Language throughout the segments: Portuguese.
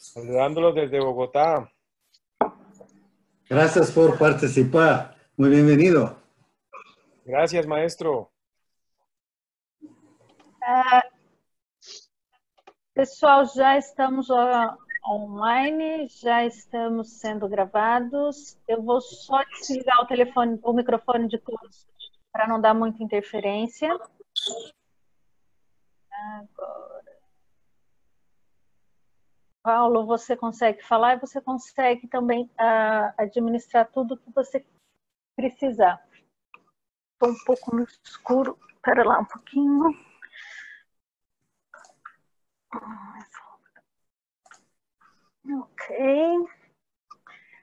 Saludándolo desde Bogotá. Gracias por participar. Muy bienvenido. Gracias, maestro. Uh, pessoal, já estamos online, já estamos sendo gravados. Eu vou só desligar o telefone, o microfone de todos para não dar muita interferência. Agora. Paulo, você consegue falar e você consegue também uh, administrar tudo que você precisar. Estou um pouco no escuro. Espera lá um pouquinho. Ok.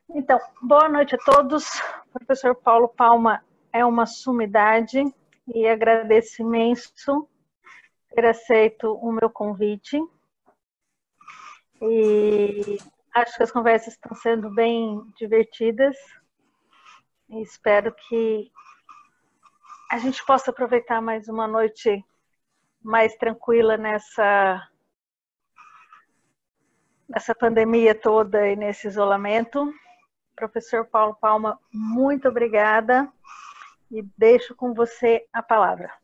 Então, boa noite a todos. Professor Paulo Palma é uma sumidade e agradeço imenso ter aceito o meu convite. E acho que as conversas estão sendo bem divertidas. E espero que a gente possa aproveitar mais uma noite mais tranquila nessa nessa pandemia toda e nesse isolamento. Professor Paulo Palma, muito obrigada e deixo com você a palavra.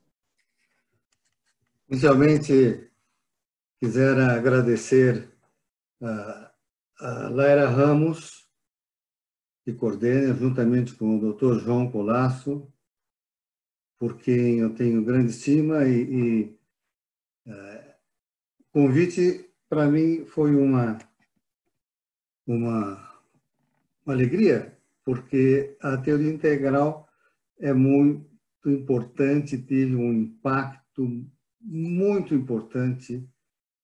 Inicialmente, quisera agradecer a, a Laira Ramos, que coordena, juntamente com o Dr. João Colasso, por quem eu tenho grande estima e, e é, convite para mim foi uma, uma, uma alegria, porque a teoria integral é muito importante, teve um impacto muito importante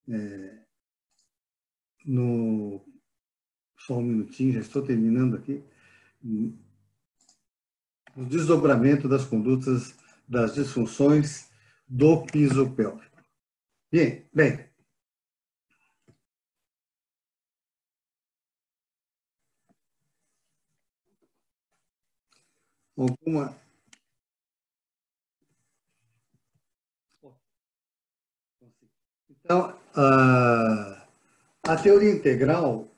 é, no. Só um minutinho, já estou terminando aqui. No desdobramento das condutas das disfunções do piso pélvico. Bem, bem, alguma então a, teoria integral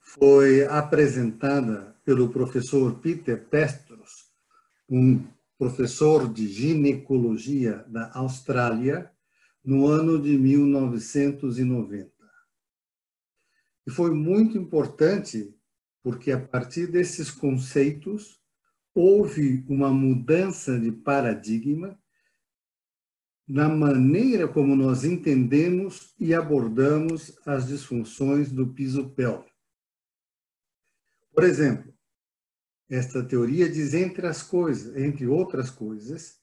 foi apresentada pelo professor Peter Pestros, um professor de ginecologia da Austrália, no ano de 1990. E foi muito importante porque a partir desses conceitos houve uma mudança de paradigma na maneira como nós entendemos e abordamos as disfunções do piso pélvico. Por exemplo, esta teoria diz entre as coisas, entre outras coisas,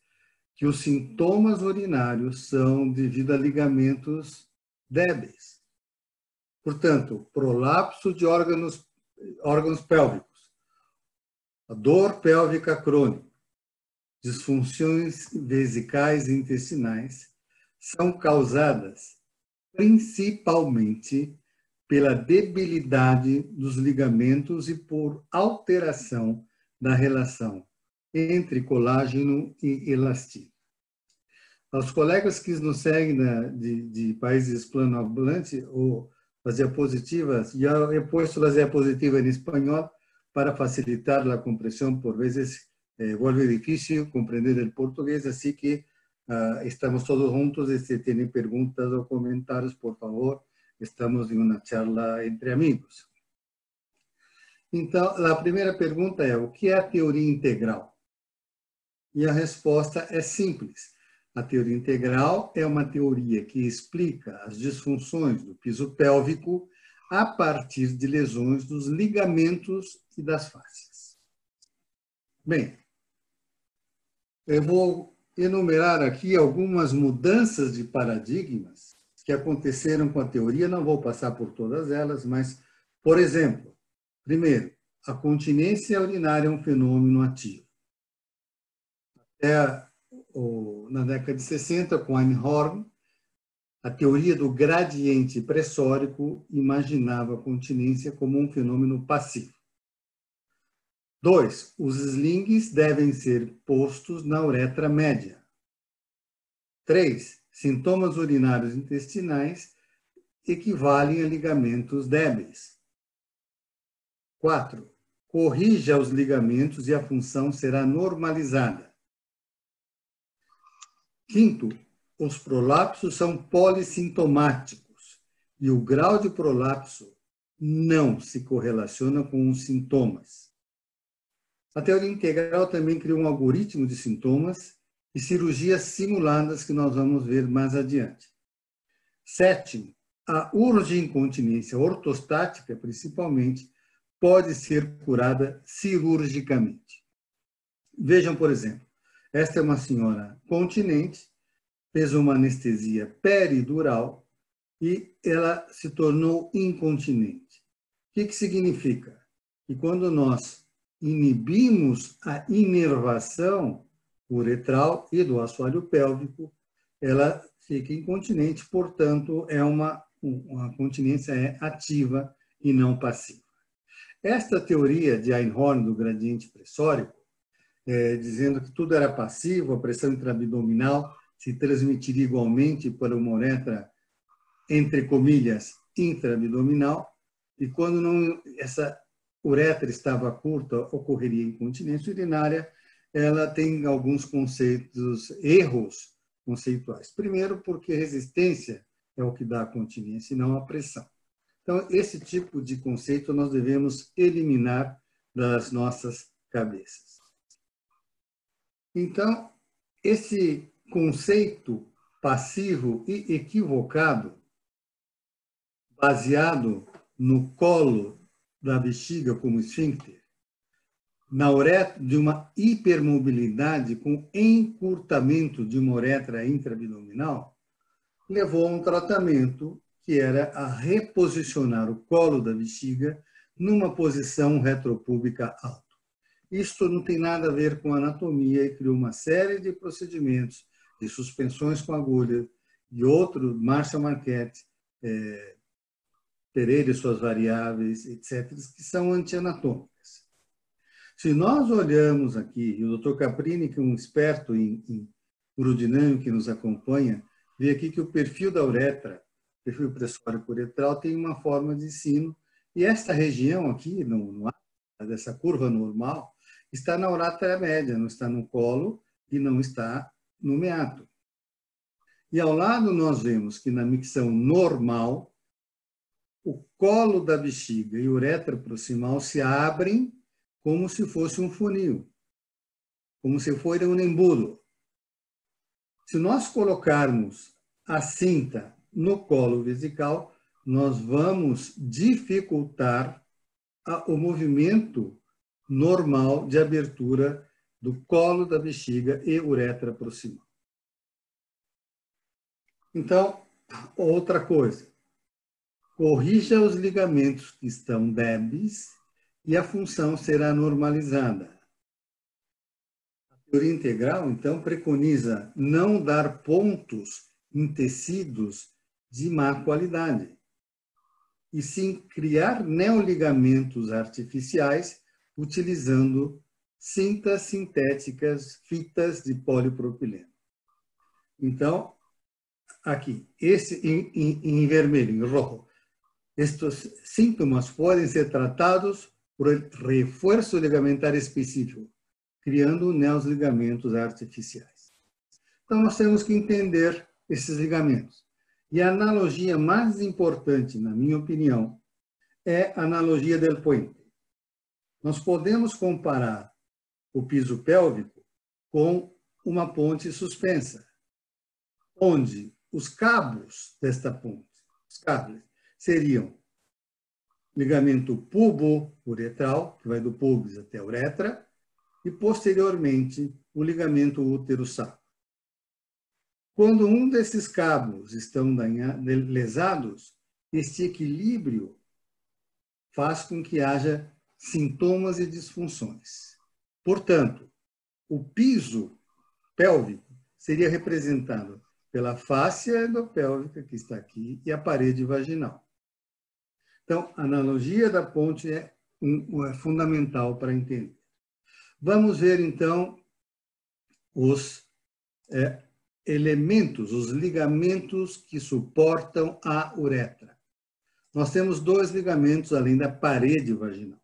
que os sintomas urinários são devido a ligamentos débeis. Portanto, prolapso de órgãos órgãos pélvicos a dor pélvica crônica, disfunções vesicais e intestinais são causadas principalmente pela debilidade dos ligamentos e por alteração da relação entre colágeno e elastina. Aos colegas que nos seguem né, de, de países planoambulantes, ou as diapositivas, já he posto as diapositivas em espanhol, para facilitar la comprensión. Por veces eh, vuelve difícil comprender el portugués, así que uh, estamos todos juntos. Si tienen preguntas o comentarios, por favor, estamos en una charla entre amigos. Então, a primeira pergunta é: o que é a teoria integral? E a resposta é simples. A teoria integral é uma teoria que explica as disfunções do piso pélvico a partir de lesões dos ligamentos e das fáscias. Bem, eu vou enumerar aqui algumas mudanças de paradigmas que aconteceram com a teoria, não vou passar por todas elas, mas, por exemplo, primeiro, a continência urinária é um fenômeno ativo. Até na década de 60, com Einhorn, a teoria do gradiente pressórico imaginava a continência como um fenômeno passivo. Dois, os slings devem ser postos na uretra média. Três, sintomas urinários intestinais equivalem a ligamentos débeis. 4. Corrija os ligamentos e a função será normalizada. Quinto, os prolapsos são polissintomáticos e o grau de prolapso não se correlaciona com os sintomas. A teoria integral também criou um algoritmo de sintomas e cirurgias simuladas que nós vamos ver mais adiante. Sétimo, a urgeincontinência ortostática, principalmente, pode ser curada cirurgicamente. Vejam, por exemplo, esta é uma senhora continente, fez uma anestesia peridural e ela se tornou incontinente. O que, que significa? Que quando nós inibimos a inervação uretral e do assoalho pélvico, ela fica incontinente, portanto, é uma, uma continência é ativa e não passiva. Esta teoria de Einhorn do gradiente pressórico, é, dizendo que tudo era passivo, a pressão intraabdominal se transmitiria igualmente para uma uretra, entre comilhas, intraabdominal, e quando não, essa uretra estava curta, ocorreria incontinência urinária, ela tem alguns conceitos, erros conceituais. Primeiro, porque resistência é o que dá a continência e não a pressão. Então, esse tipo de conceito nós devemos eliminar das nossas cabeças. Então, esse conceito passivo e equivocado, baseado no colo da bexiga como esfíncter, na uretra, de uma hipermobilidade com encurtamento de uma uretra intraabdominal, levou a um tratamento que era a reposicionar o colo da bexiga numa posição retropúbica alta. Isto não tem nada a ver com anatomia e criou uma série de procedimentos de suspensões com agulha e outro, Marshall Marquette, é, Pereira e suas variáveis, etc., que são antianatômicos. Se nós olhamos aqui, e o Dr. Caprini, que é um experto em, em urodinâmica que nos acompanha, vê aqui que o perfil da uretra, perfil pressórico uretral, tem uma forma de sino, e esta região aqui, no, no dessa curva normal, está na uretra média, não está no colo e não está no meato. E ao lado nós vemos que na micção normal, o colo da bexiga e uretra proximal se abrem como se fosse um funil, como se fosse um embudo. Se nós colocarmos a cinta no colo vesical, nós vamos dificultar o movimento normal de abertura do colo da bexiga e uretra proximal. Então, outra coisa, corrija os ligamentos que estão débeis e a função será normalizada. A teoria integral, então, preconiza não dar pontos em tecidos de má qualidade, e sim criar neoligamentos artificiais utilizando cintas sintéticas, fitas de polipropileno. Então, aqui, esse em, em, em vermelho, em rojo, estes sintomas podem ser tratados por reforço ligamentar específico, criando neos ligamentos artificiais. Então, nós temos que entender esses ligamentos. E a analogia mais importante, na minha opinião, é a analogia del puente. Nós podemos comparar o piso pélvico com uma ponte suspensa, onde os cabos desta ponte, os cabos, seriam ligamento pubo-uretral, que vai do pubis até a uretra, e posteriormente o ligamento útero-saco. Quando um desses cabos estão lesados, este equilíbrio faz com que haja sintomas e disfunções. Portanto, o piso pélvico seria representado pela fáscia endopélvica, que está aqui, e a parede vaginal. Então, a analogia da ponte é, um, é fundamental para entender. Vamos ver, então, os, é, elementos, os ligamentos que suportam a uretra. Nós temos dois ligamentos além da parede vaginal.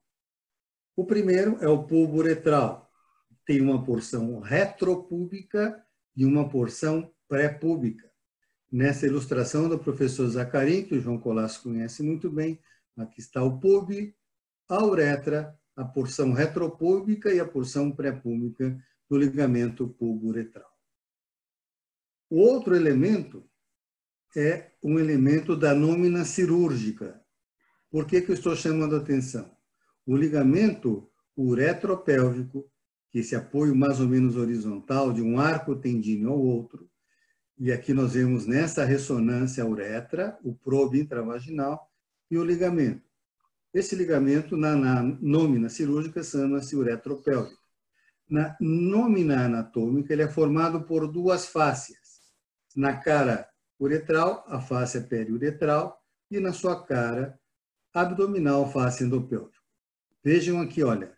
O primeiro é o pulbo uretral. Tem uma porção retropúbica e uma porção pré-púbica. Nessa ilustração do professor Zacarim, que o João Colasso conhece muito bem, aqui está o pub, a uretra, a porção retropúbica e a porção pré-púbica do ligamento pulbo-uretral. O outro elemento é um elemento da nómina cirúrgica. Por que, que eu estou chamando a atenção? O ligamento uretropélvico, que esse apoio mais ou menos horizontal de um arco tendíneo ao outro, e aqui nós vemos nessa ressonância a uretra, o probe intravaginal e o ligamento. Esse ligamento, na, na nômina cirúrgica, chama-se uretropélvico. Na nômina anatômica, ele é formado por duas fáscias. Na cara uretral, a face periuretral, e na sua cara abdominal, a face endopélvica. Vejam aqui, olha,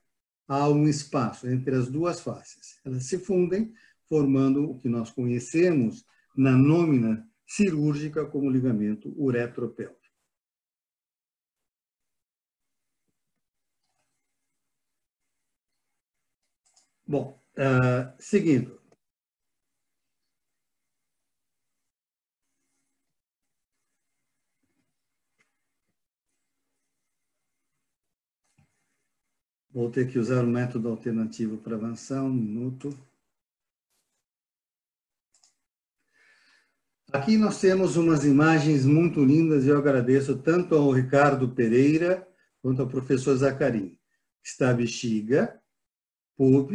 há um espaço entre as duas faces. Elas se fundem, formando o que nós conhecemos na nômina cirúrgica como ligamento uretropélvico. Bom, uh, seguindo. Vou ter que usar o método alternativo para avançar, um minuto. Aqui nós temos umas imagens muito lindas e eu agradeço tanto ao Ricardo Pereira quanto ao professor Zacarim. Está a bexiga, pub,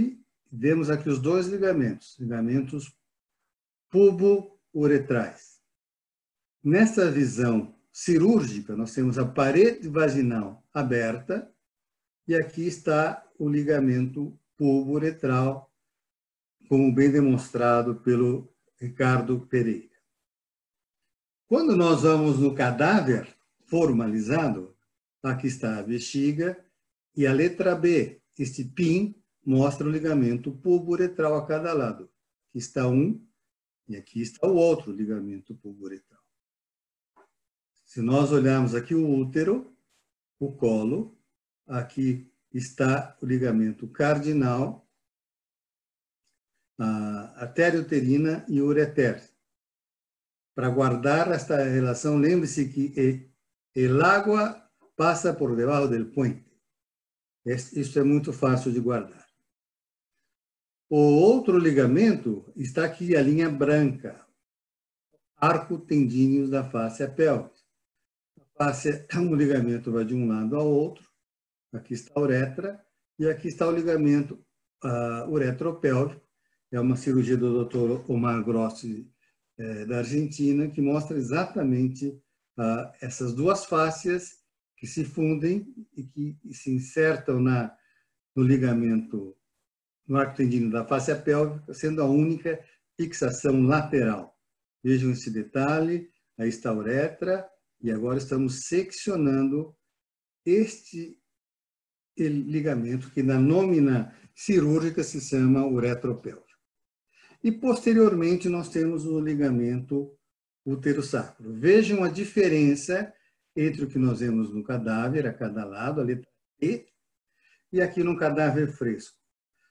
vemos aqui os dois ligamentos, ligamentos pubo-uretrais. Nessa visão cirúrgica, nós temos a parede vaginal aberta e aqui está o ligamento pubo-uretral, como bem demonstrado pelo Ricardo Pereira. Quando nós vamos no cadáver formalizado, aqui está a bexiga e a letra B, este PIN, mostra o ligamento pubo-uretral a cada lado. Aqui está um e aqui está o outro ligamento pubo-uretral. Se nós olharmos aqui o útero, o colo, aqui está o ligamento cardinal, a artéria uterina e o ureter. Para guardar esta relação, lembre-se que el agua passa por debaixo do puente. Isso é muito fácil de guardar. O outro ligamento está aqui, a linha branca, arco tendíneo da face pélvica. A face, um ligamento vai de um lado ao outro. Aqui está a uretra e aqui está o ligamento uh, uretropélvico. É uma cirurgia do Dr. Omar Grossi é, da Argentina, que mostra exatamente ah, essas duas fáscias que se fundem e que se insertam na, no ligamento, no arco tendíneo da face pélvica, sendo a única fixação lateral. Vejam esse detalhe, aí está a uretra, e agora estamos seccionando este ligamento que na nómina cirúrgica se chama uretropélvico. E posteriormente nós temos o ligamento útero-sacro. Vejam a diferença entre o que nós vemos no cadáver, a cada lado, a letra E, e aqui no cadáver fresco.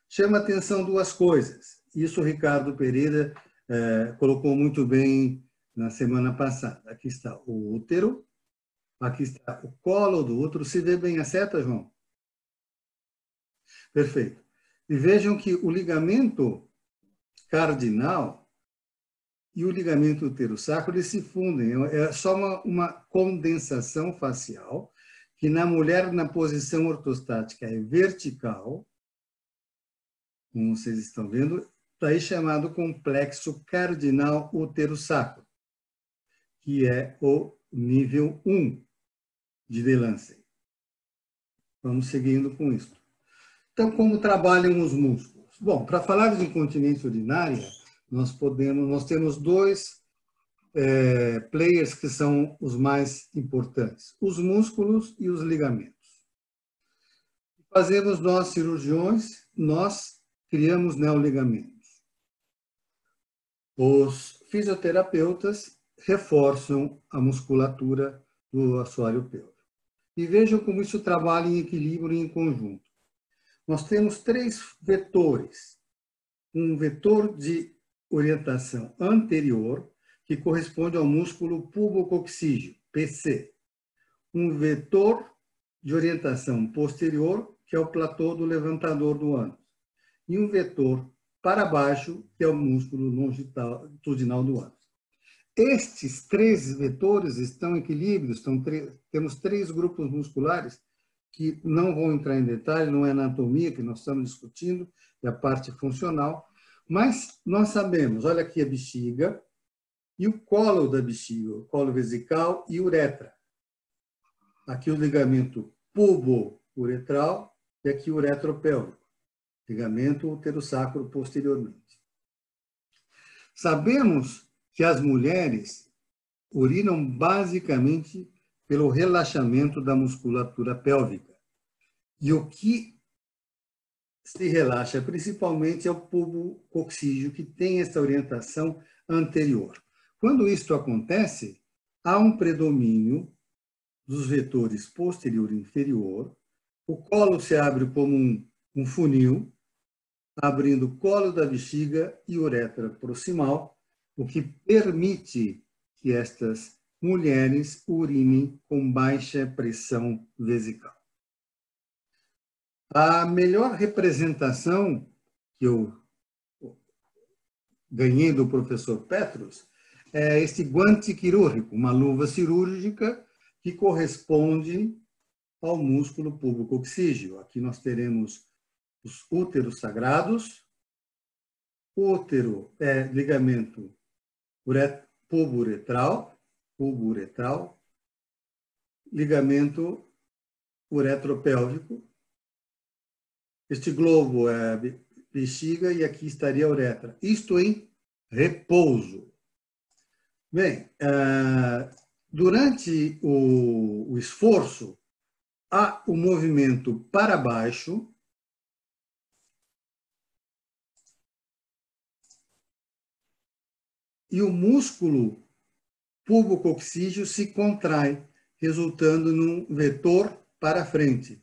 Chama atenção duas coisas. Isso o Ricardo Pereira eh, colocou muito bem na semana passada. Aqui está o útero, aqui está o colo do útero. Se vê bem a seta, João? Perfeito. E vejam que o ligamento cardinal e o ligamento uterosacro eles se fundem. É só uma, uma condensação facial que na mulher na posição ortostática é vertical, como vocês estão vendo, daí chamado complexo cardinal uterosacro, que é o nível 1 de Delancey. Vamos seguindo com isso. Então, como trabalham os músculos? Bom, para falar de incontinência urinária, nós podemos, nós temos dois é, players que são os mais importantes: os músculos e os ligamentos. Fazemos nós cirurgiões, nós criamos neoligamentos. os fisioterapeutas reforçam a musculatura do assoalho pélvico. E vejam como isso trabalha em equilíbrio e em conjunto. Nós temos três vetores. Um vetor de orientação anterior, que corresponde ao músculo pubococcígeo, PC. Um vetor de orientação posterior, que é o platô do levantador do ânus. E um vetor para baixo, que é o músculo longitudinal do ânus. Estes três vetores estão em equilíbrio, estão temos três grupos musculares que não vou entrar em detalhe, não é anatomia que nós estamos discutindo, é a parte funcional, mas nós sabemos, olha aqui a bexiga e o colo da bexiga, o colo vesical e uretra. Aqui o ligamento pubo-uretral e aqui o uretropélvico, ligamento uterosacro posteriormente. Sabemos que as mulheres urinam basicamente pelo relaxamento da musculatura pélvica. E o que se relaxa principalmente é o pubo coxígeo, que tem essa orientação anterior. Quando isto acontece, há um predomínio dos vetores posterior e inferior, o colo se abre como um, um funil, abrindo o colo da bexiga e uretra proximal, o que permite que estas mulheres urinem com baixa pressão vesical. A melhor representação que eu ganhei do professor Petros é este guante quirúrgico, uma luva cirúrgica que corresponde ao músculo pubococcígeo. Aqui nós teremos os úteros sagrados, útero é ligamento pubo-uretral, pubo-uretral, ligamento uretropélvico. Este globo é bexiga e aqui estaria a uretra. Isto em repouso. Bem, ah, durante o esforço, há o movimento para baixo, e o músculo pubococcígeo se contrai, resultando num vetor para frente,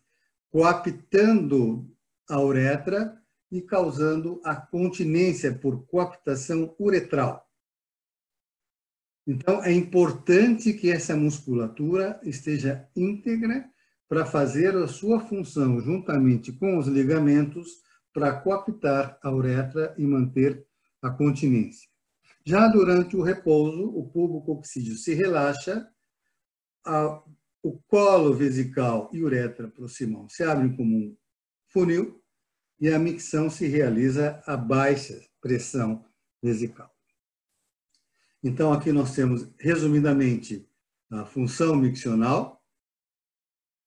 coaptando a uretra e causando a continência por coaptação uretral. Então, é importante que essa musculatura esteja íntegra para fazer a sua função, juntamente com os ligamentos, para coaptar a uretra e manter a continência. Já durante o repouso, o pubo coccídeo se relaxa, a, o colo vesical e uretra proximal se abrem como um funil e a micção se realiza a baixa pressão vesical. Então, aqui nós temos, resumidamente, a função miccional,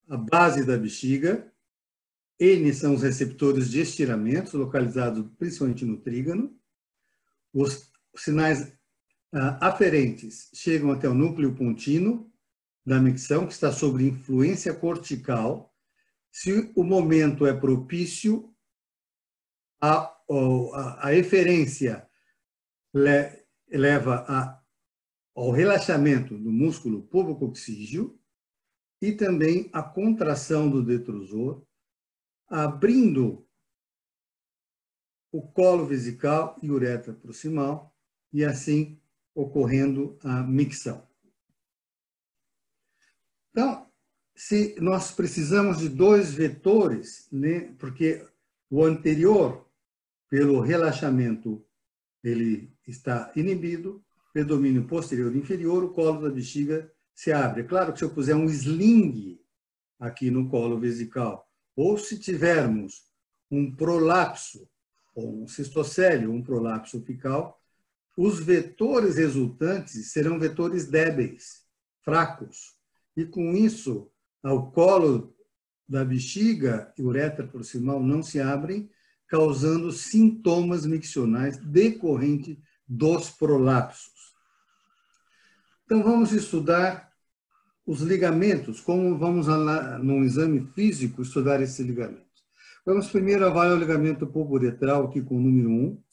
a base da bexiga, N são os receptores de estiramento, localizados principalmente no trígono, os sinais uh, aferentes chegam até o núcleo pontino da micção, que está sob influência cortical. Se o momento é propício, a, a, a eferência le, leva a, ao relaxamento do músculo pubococcígeo e também a contração do detrusor, abrindo o colo vesical e uretra proximal, e assim ocorrendo a micção. Então, se nós precisamos de dois vetores, né, porque o anterior, pelo relaxamento, ele está inibido, predomínio posterior e inferior, o colo da bexiga se abre. É claro que se eu puser um sling aqui no colo vesical, ou se tivermos um prolapso, ou um cistocélio, um prolapso apical, os vetores resultantes serão vetores débeis, fracos. E com isso, o colo da bexiga e uretra proximal não se abrem, causando sintomas miccionais decorrentes dos prolapsos. Então, vamos estudar os ligamentos, como vamos num exame físico estudar esses ligamentos. Vamos primeiro avaliar o ligamento pubo-uretral aqui com o número 1,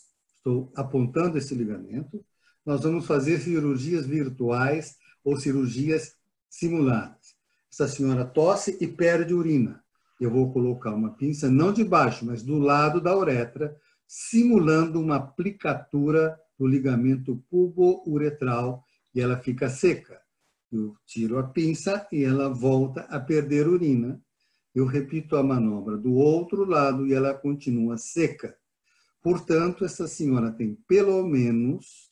Estou apontando esse ligamento. nós vamos fazer cirurgias virtuais ou cirurgias simuladas. Essa senhora tosse e perde urina. Eu vou colocar uma pinça, não de baixo, mas do lado da uretra, simulando uma aplicatura do ligamento pubo-uretral e ela fica seca. Eu tiro a pinça e ela volta a perder urina. Eu repito a manobra do outro lado e ela continua seca. Portanto, essa senhora tem pelo menos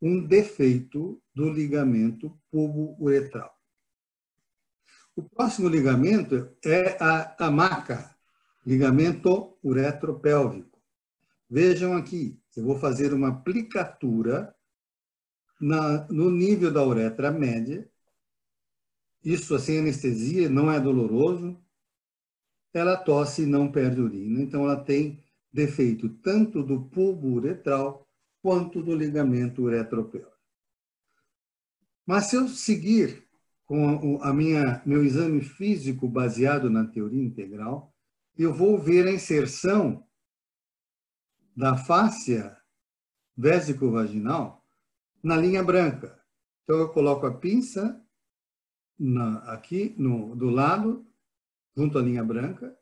um defeito do ligamento pubo-uretral. O próximo ligamento é a, a maca, ligamento uretropélvico. Vejam aqui, eu vou fazer uma aplicatura na, no nível da uretra média. Isso sem anestesia, não é doloroso. Ela tosse e não perde urina. Então, ela tem defeito tanto do bulbo uretral quanto do ligamento uretropélvico. Mas se eu seguir com a minha meu exame físico baseado na teoria integral, eu vou ver a inserção da fáscia vésico-vaginal na linha branca. Então, eu coloco a pinça na, aqui no, do lado, junto à linha branca,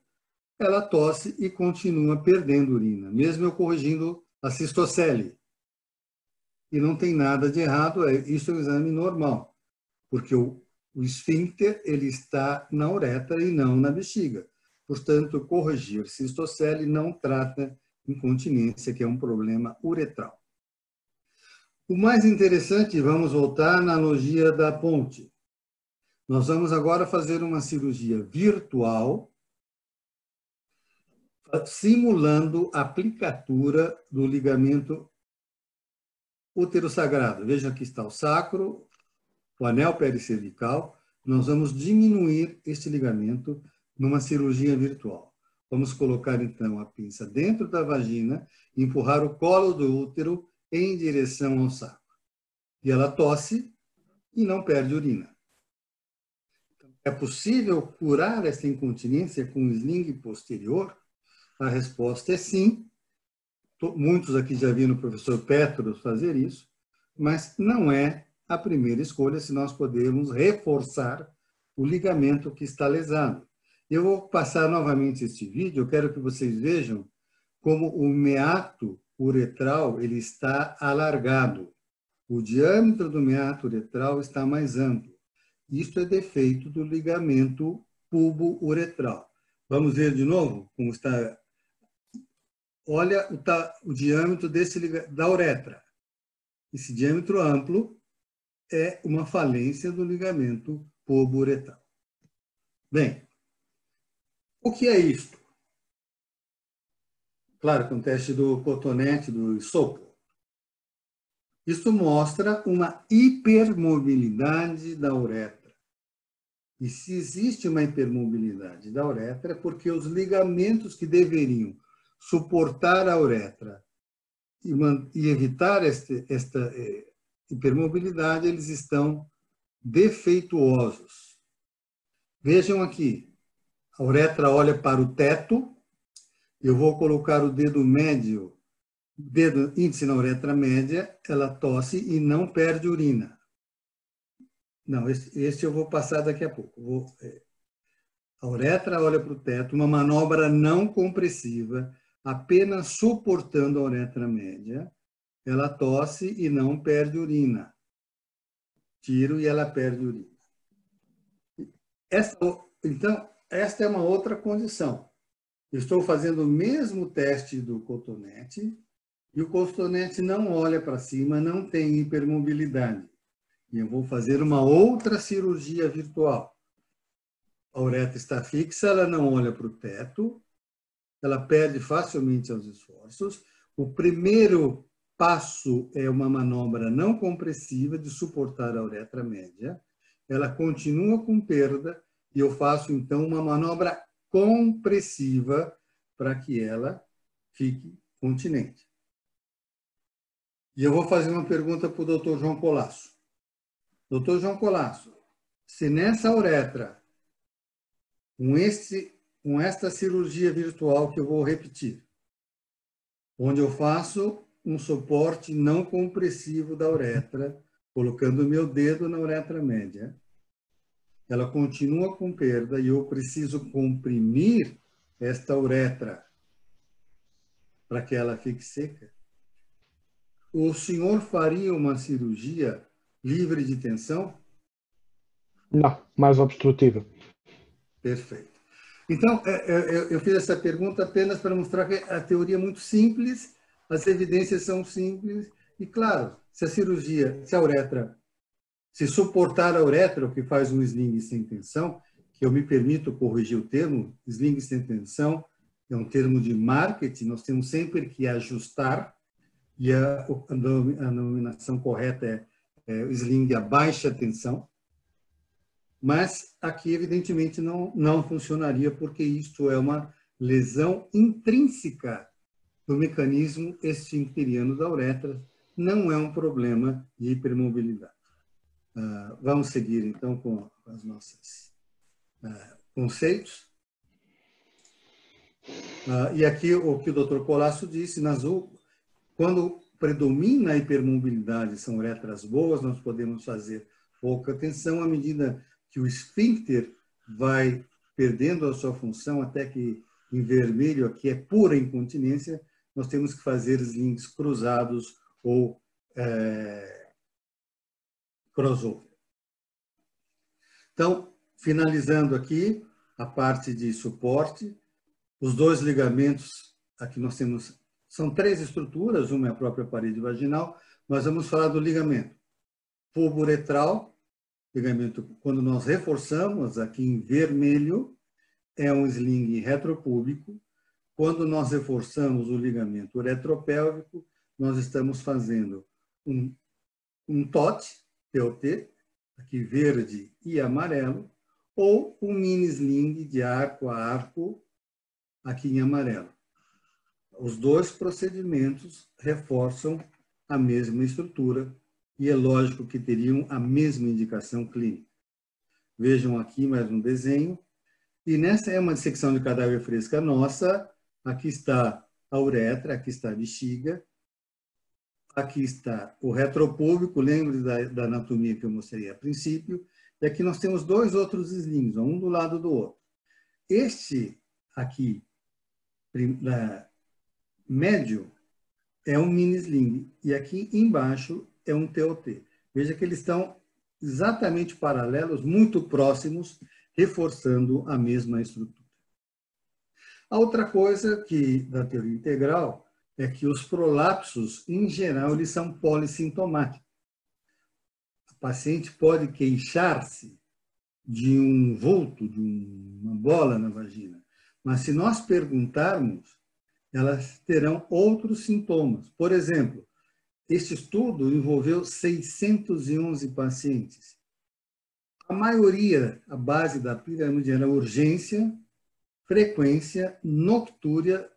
ela tosse e continua perdendo urina, mesmo eu corrigindo a cistocele. E não tem nada de errado, é, isso é um exame normal, porque o, o esfíncter ele está na uretra e não na bexiga. Portanto, corrigir cistocele não trata incontinência, que é um problema uretral. O mais interessante, vamos voltar na analogia da ponte. Nós vamos agora fazer uma cirurgia virtual, simulando a aplicatura do ligamento útero-sagrado. Veja aqui está o sacro, o anel pericervical. Nós vamos diminuir este ligamento numa cirurgia virtual. Vamos colocar então a pinça dentro da vagina, empurrar o colo do útero em direção ao saco. E ela tosse e não perde urina. É possível curar essa incontinência com sling posterior? A resposta é sim. Muitos aqui já viram o professor Petros fazer isso, mas não é a primeira escolha se nós podemos reforçar o ligamento que está lesado. Eu vou passar novamente este vídeo, eu quero que vocês vejam como o meato uretral ele está alargado. O diâmetro do meato uretral está mais amplo. Isto é defeito do ligamento pubo-uretral. Vamos ver de novo como está. Olha o, o diâmetro desse, da uretra. Esse diâmetro amplo é uma falência do ligamento pubo-uretral. Bem, o que é isto? Claro, com o teste do cotonete, do sopro. Isso mostra uma hipermobilidade da uretra. E se existe uma hipermobilidade da uretra, é porque os ligamentos que deveriam suportar a uretra e, e evitar este, esta eh, hipermobilidade, eles estão defeituosos. Vejam aqui, a uretra olha para o teto, eu vou colocar o dedo médio, dedo índice na uretra média, ela tosse e não perde urina. Não, esse, esse eu vou passar daqui a pouco. Vou, é, a uretra olha para o teto, uma manobra não compressiva, apenas suportando a uretra média, ela tosse e não perde urina. Tiro e ela perde urina. Essa, então, esta é uma outra condição. Estou fazendo o mesmo teste do cotonete e o cotonete não olha para cima, não tem hipermobilidade. E eu vou fazer uma outra cirurgia virtual. A uretra está fixa, ela não olha para o teto, ela perde facilmente aos esforços. O primeiro passo é uma manobra não compressiva de suportar a uretra média. Ela continua com perda e eu faço então uma manobra compressiva para que ela fique continente. E eu vou fazer uma pergunta para o doutor João Colasso. Doutor João Colasso, se nessa uretra, com, esse, com esta cirurgia virtual que eu vou repetir, onde eu faço um suporte não compressivo da uretra, colocando o meu dedo na uretra média. Ela continua com perda e eu preciso comprimir esta uretra para que ela fique seca. O senhor faria uma cirurgia livre de tensão? Não, mais obstrutiva. Perfeito. Então, é, é, eu fiz essa pergunta apenas para mostrar que a teoria é muito simples, as evidências são simples, e claro, se a cirurgia, se a uretra, se suportar a uretra, o que faz um sling sem tensão, que eu me permito corrigir o termo, sling sem tensão, é um termo de marketing, nós temos sempre que ajustar, e a, a denominação correta é, é sling a baixa tensão, mas aqui, evidentemente, não, não funcionaria, porque isto é uma lesão intrínseca do mecanismo esfincteriano da uretra, não é um problema de hipermobilidade. Uh, vamos seguir, então, com os nossos uh, conceitos. Uh, e aqui o que o Dr. Colasso disse, nas, quando predomina a hipermobilidade, são uretras boas, nós podemos fazer pouca tensão à medida que o esfíncter vai perdendo a sua função até que em vermelho aqui é pura incontinência, nós temos que fazer slings cruzados ou é, crossover. Então, finalizando aqui a parte de suporte, os dois ligamentos, aqui nós temos, são três estruturas, uma é a própria parede vaginal, nós vamos falar do ligamento puburetral, ligamento, quando nós reforçamos aqui em vermelho, é um sling retropúbico. Quando nós reforçamos o ligamento retropélvico, nós estamos fazendo um, um TOT, TOT, aqui verde e amarelo, ou um mini sling de arco a arco, aqui em amarelo. Os dois procedimentos reforçam a mesma estrutura, e é lógico que teriam a mesma indicação clínica. Vejam aqui mais um desenho. E nessa é uma dissecção de cadáver fresca nossa. Aqui está a uretra, aqui está a bexiga, aqui está o retropúbico, lembre da, da, anatomia que eu mostrei a princípio, e aqui nós temos dois outros slings, um do lado do outro. Este aqui, médio, é um mini sling, e aqui embaixo é um TOT. Veja que eles estão exatamente paralelos, muito próximos, reforçando a mesma estrutura. A outra coisa que da teoria integral é que os prolapsos, em geral, eles são polissintomáticos. A paciente pode queixar-se de um vulto, de uma bola na vagina, mas se nós perguntarmos, elas terão outros sintomas. Por exemplo, este estudo envolveu 611 pacientes. A maioria, a base da pirâmide era urgência, frequência, noctúria,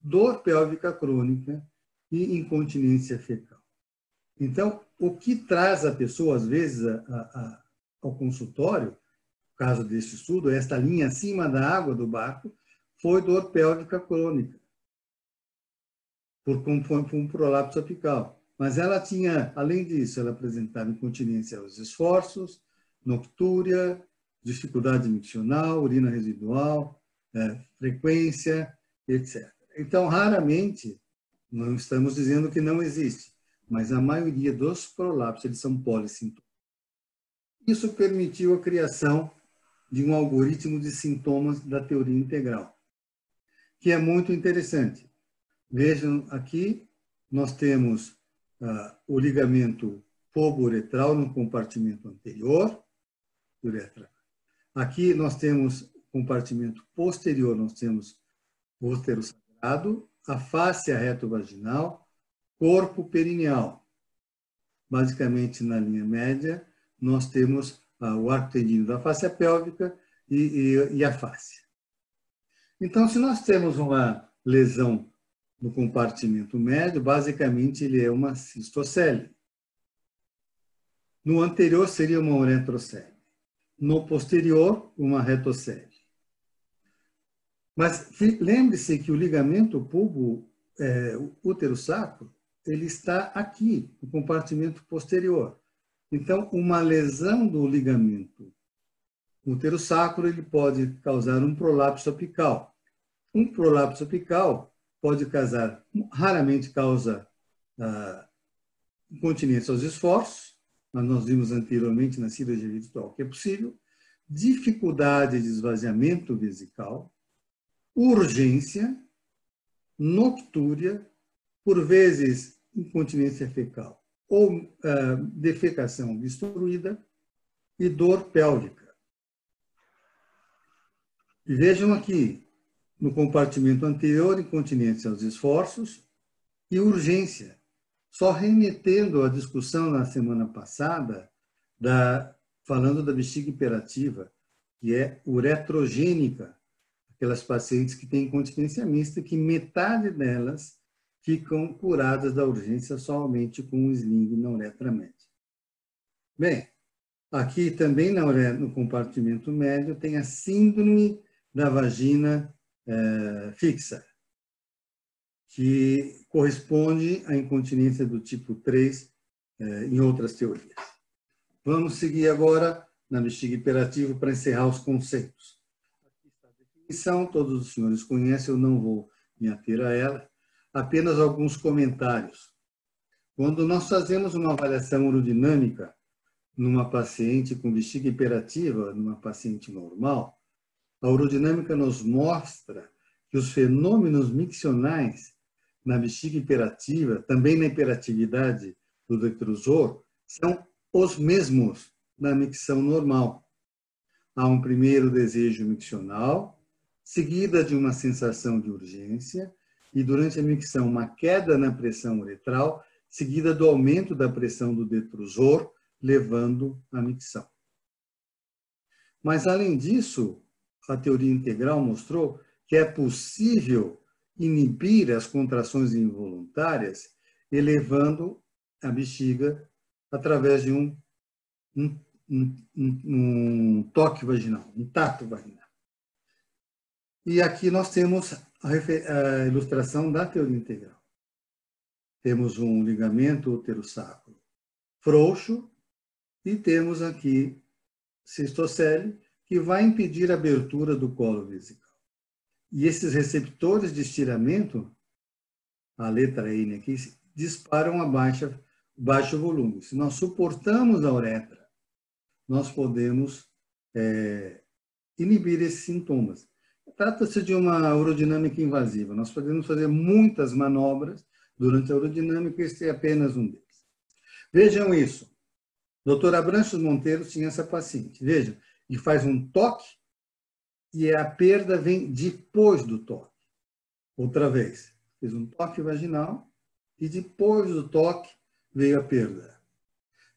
dor pélvica crônica e incontinência fecal. Então, o que traz a pessoa, às vezes, a, a, ao consultório, no caso deste estudo, esta linha acima da água do barco, foi dor pélvica crônica, por, por um prolapso apical. Mas ela tinha, além disso, ela apresentava incontinência aos esforços, noctúria, dificuldade miccional, urina residual, é, frequência, etc. Então, raramente, não estamos dizendo que não existe, mas a maioria dos prolapsos eles são polissintomáticos. Isso permitiu a criação de um algoritmo de sintomas da teoria integral, que é muito interessante. Vejam aqui, nós temos ah, o ligamento pubo-uretral no compartimento anterior, uretra. Aqui nós temos compartimento posterior, nós temos o útero sagrado, a face reto-vaginal, corpo perineal. Basicamente, na linha média, nós temos ah, o arco tendino da face pélvica e, e, e a face. Então, se nós temos uma lesão no compartimento médio, basicamente ele é uma cistocele. No anterior seria uma uretrocele. No posterior, uma retocele. Mas lembre-se que o ligamento pubo é, útero-sacro ele está aqui, no compartimento posterior. Então, uma lesão do ligamento útero-sacro ele pode causar um prolapso apical. Um prolapso apical pode causar, raramente causa ah, incontinência aos esforços, mas nós vimos anteriormente na cirurgia virtual que é possível, dificuldade de esvaziamento vesical, urgência, noctúria, por vezes incontinência fecal ou uh, defecação destruída e dor pélvica. E vejam aqui, no compartimento anterior, incontinência aos esforços e urgência. Só remetendo à discussão na semana passada, da, falando da bexiga hiperativa, que é uretrogênica, aquelas pacientes que têm incontinência mista, que metade delas ficam curadas da urgência somente com um sling na uretra média. Bem, aqui também no compartimento médio tem a síndrome da vagina é, fixa, que corresponde à incontinência do tipo 3 é, em outras teorias. Vamos seguir agora na bexiga hiperativa para encerrar os conceitos. Aqui está a definição, todos os senhores conhecem, eu não vou me ater a ela. Apenas alguns comentários. Quando nós fazemos uma avaliação urodinâmica numa paciente com bexiga hiperativa, numa paciente normal, a urodinâmica nos mostra que os fenômenos miccionais na bexiga hiperativa, também na hiperatividade do detrusor, são os mesmos na micção normal. Há um primeiro desejo miccional, seguida de uma sensação de urgência, e durante a micção uma queda na pressão uretral, seguida do aumento da pressão do detrusor, levando à micção. Mas, além disso, a teoria integral mostrou que é possível inibir as contrações involuntárias, elevando a bexiga através de um, um, um, um toque vaginal, um tato vaginal. E aqui nós temos a, ilustração da teoria integral. Temos um ligamento uterosacro frouxo e temos aqui cistocele, que vai impedir a abertura do colo vesical. E esses receptores de estiramento, a letra N aqui, disparam a baixa, baixo volume. Se nós suportamos a uretra, nós podemos é, inibir esses sintomas. Trata-se de uma urodinâmica invasiva. Nós podemos fazer muitas manobras durante a urodinâmica, este é apenas um deles. Vejam isso. Doutora Branchos Monteiro tinha essa paciente. Vejam, e faz um toque e a perda vem depois do toque. Outra vez, fez um toque vaginal e depois do toque veio a perda.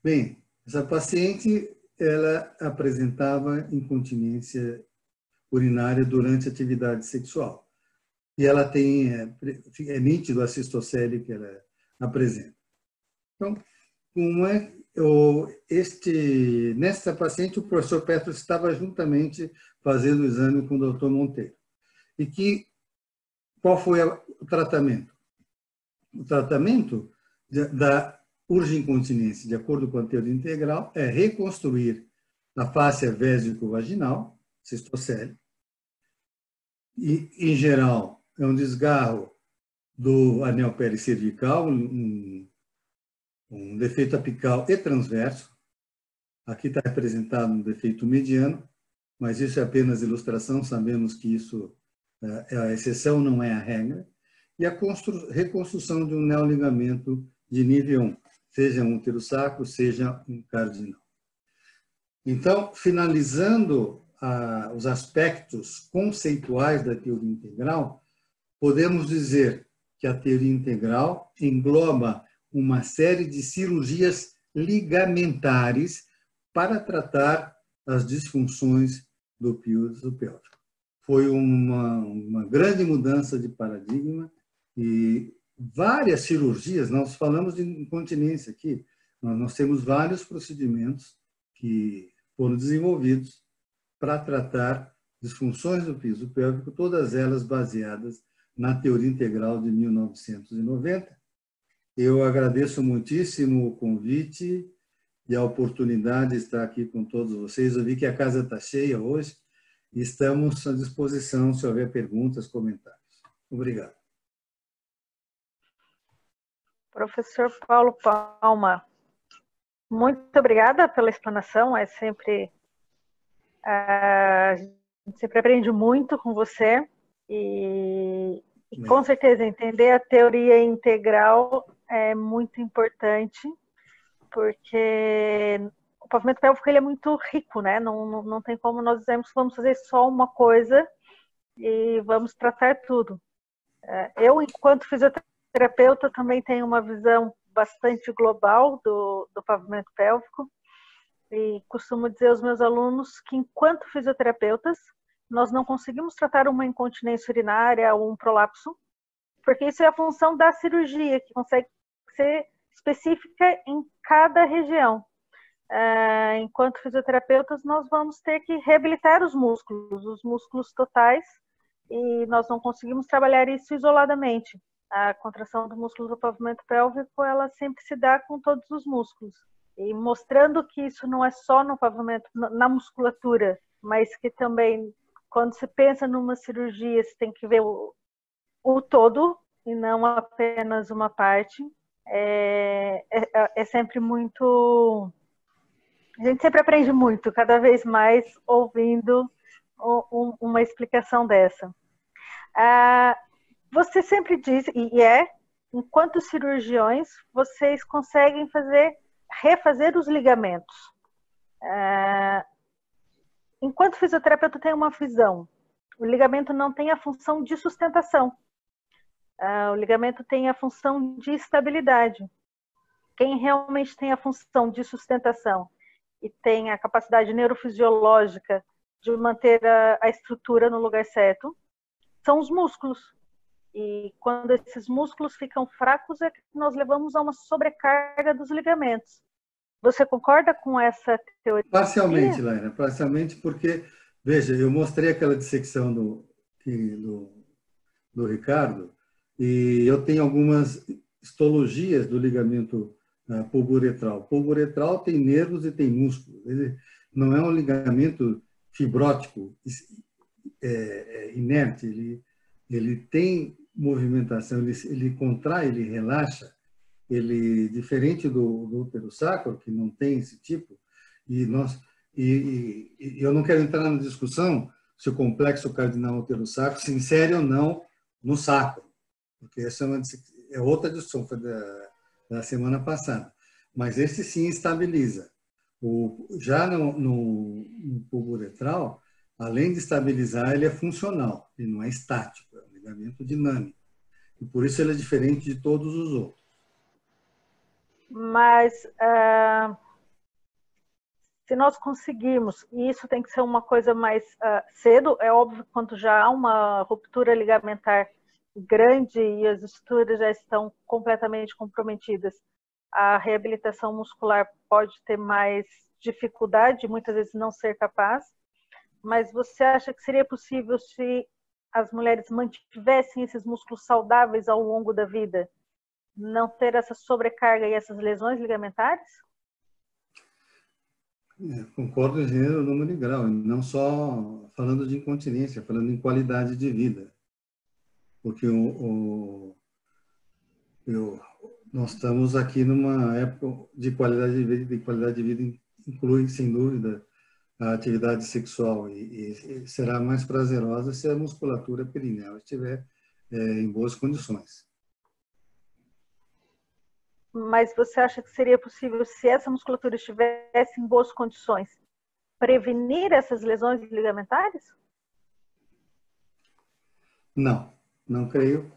Bem, essa paciente ela apresentava incontinência urinária durante a atividade sexual. E ela tem, é, é nítido a cistocele que ela apresenta. Então, como é eu, este, nesta paciente, o professor Petro estava juntamente fazendo o exame com o doutor Monteiro. E que, qual foi o tratamento? O tratamento da urgincontinência, de acordo com a teoria integral, é reconstruir a face vésico-vaginal, cistocele, e, em geral, é um desgarro do anel pericervical, um, um defeito apical e transverso. Aqui está representado um defeito mediano, mas isso é apenas ilustração, sabemos que isso é a exceção, não é a regra. E a reconstrução de um neoligamento de nível 1, seja um útero-sacro, seja um cardinal. Então, finalizando ah, os aspectos conceituais da teoria integral, podemos dizer que a teoria integral engloba uma série de cirurgias ligamentares para tratar as disfunções do piso pélvico. Foi uma, uma grande mudança de paradigma e várias cirurgias, nós falamos de incontinência aqui, nós temos vários procedimentos que foram desenvolvidos para tratar disfunções do piso pélvico, todas elas baseadas na teoria integral de 1990, Eu agradeço muitíssimo o convite e a oportunidade de estar aqui com todos vocês. Eu vi que a casa está cheia hoje e estamos à disposição se houver perguntas, comentários. Obrigado. Professor Paulo Palma, muito obrigada pela explanação. É sempre a gente sempre aprende muito com você e, e com certeza entender a teoria integral é muito importante porque o pavimento pélvico ele é muito rico, né? Não, não, não tem como nós dizermos que vamos fazer só uma coisa e vamos tratar tudo. É, eu, enquanto fisioterapeuta, também tenho uma visão bastante global do, do pavimento pélvico e costumo dizer aos meus alunos que, enquanto fisioterapeutas, nós não conseguimos tratar uma incontinência urinária ou um prolapso, porque isso é a função da cirurgia, que consegue ser específica em cada região. Uh, enquanto fisioterapeutas, nós vamos ter que reabilitar os músculos, os músculos totais, e nós não conseguimos trabalhar isso isoladamente. A contração do músculo do pavimento pélvico, ela sempre se dá com todos os músculos. E mostrando que isso não é só no pavimento, na musculatura, mas que também, quando se pensa numa cirurgia, você tem que ver o, o todo e não apenas uma parte é, é, é sempre muito. A gente sempre aprende muito, cada vez mais ouvindo um, uma explicação dessa. Ah, você sempre diz, e é, enquanto cirurgiões, vocês conseguem fazer, refazer os ligamentos. Ah, enquanto fisioterapeuta tem uma visão, o ligamento não tem a função de sustentação. Uh, o ligamento tem a função de estabilidade. Quem realmente tem a função de sustentação e tem a capacidade neurofisiológica de manter a, a estrutura no lugar certo são os músculos. E quando esses músculos ficam fracos, é que nós levamos a uma sobrecarga dos ligamentos. Você concorda com essa teoria? Parcialmente, Laina, parcialmente, porque, veja, eu mostrei aquela dissecção do, do, do Ricardo, e eu tenho algumas histologias do ligamento uh, pulburetral. Pulburetral tem nervos e tem músculos. Ele não é um ligamento fibrótico, é, é, inerte. Ele, ele tem movimentação, ele, ele contrai, ele relaxa. Ele, diferente do, do útero sacro, que não tem esse tipo, e nós e, e, eu não quero entrar na discussão se o complexo cardinal útero sacro se insere ou não no sacro porque essa é, uma, é outra discussão, da, da semana passada. Mas esse sim estabiliza. O, já no, no, no uretral, além de estabilizar, ele é funcional, ele não é estático, é um ligamento dinâmico. E por isso ele é diferente de todos os outros. Mas uh, se nós conseguirmos, e isso tem que ser uma coisa mais uh, cedo, é óbvio quando já há uma ruptura ligamentar grande e as estruturas já estão completamente comprometidas, a reabilitação muscular pode ter mais dificuldade, muitas vezes não ser capaz. Mas você acha que seria possível se as mulheres mantivessem esses músculos saudáveis ao longo da vida, não ter essa sobrecarga e essas lesões ligamentares? É, concordo em gênero, número e grau, não só falando de incontinência, falando em qualidade de vida porque o, o eu, nós estamos aqui numa época de qualidade de vida, de qualidade de vida inclui, sem dúvida, a atividade sexual e, e será mais prazerosa se a musculatura perineal estiver é, em boas condições. Mas você acha que seria possível, se essa musculatura estivesse em boas condições, prevenir essas lesões ligamentares? Não. Não creio.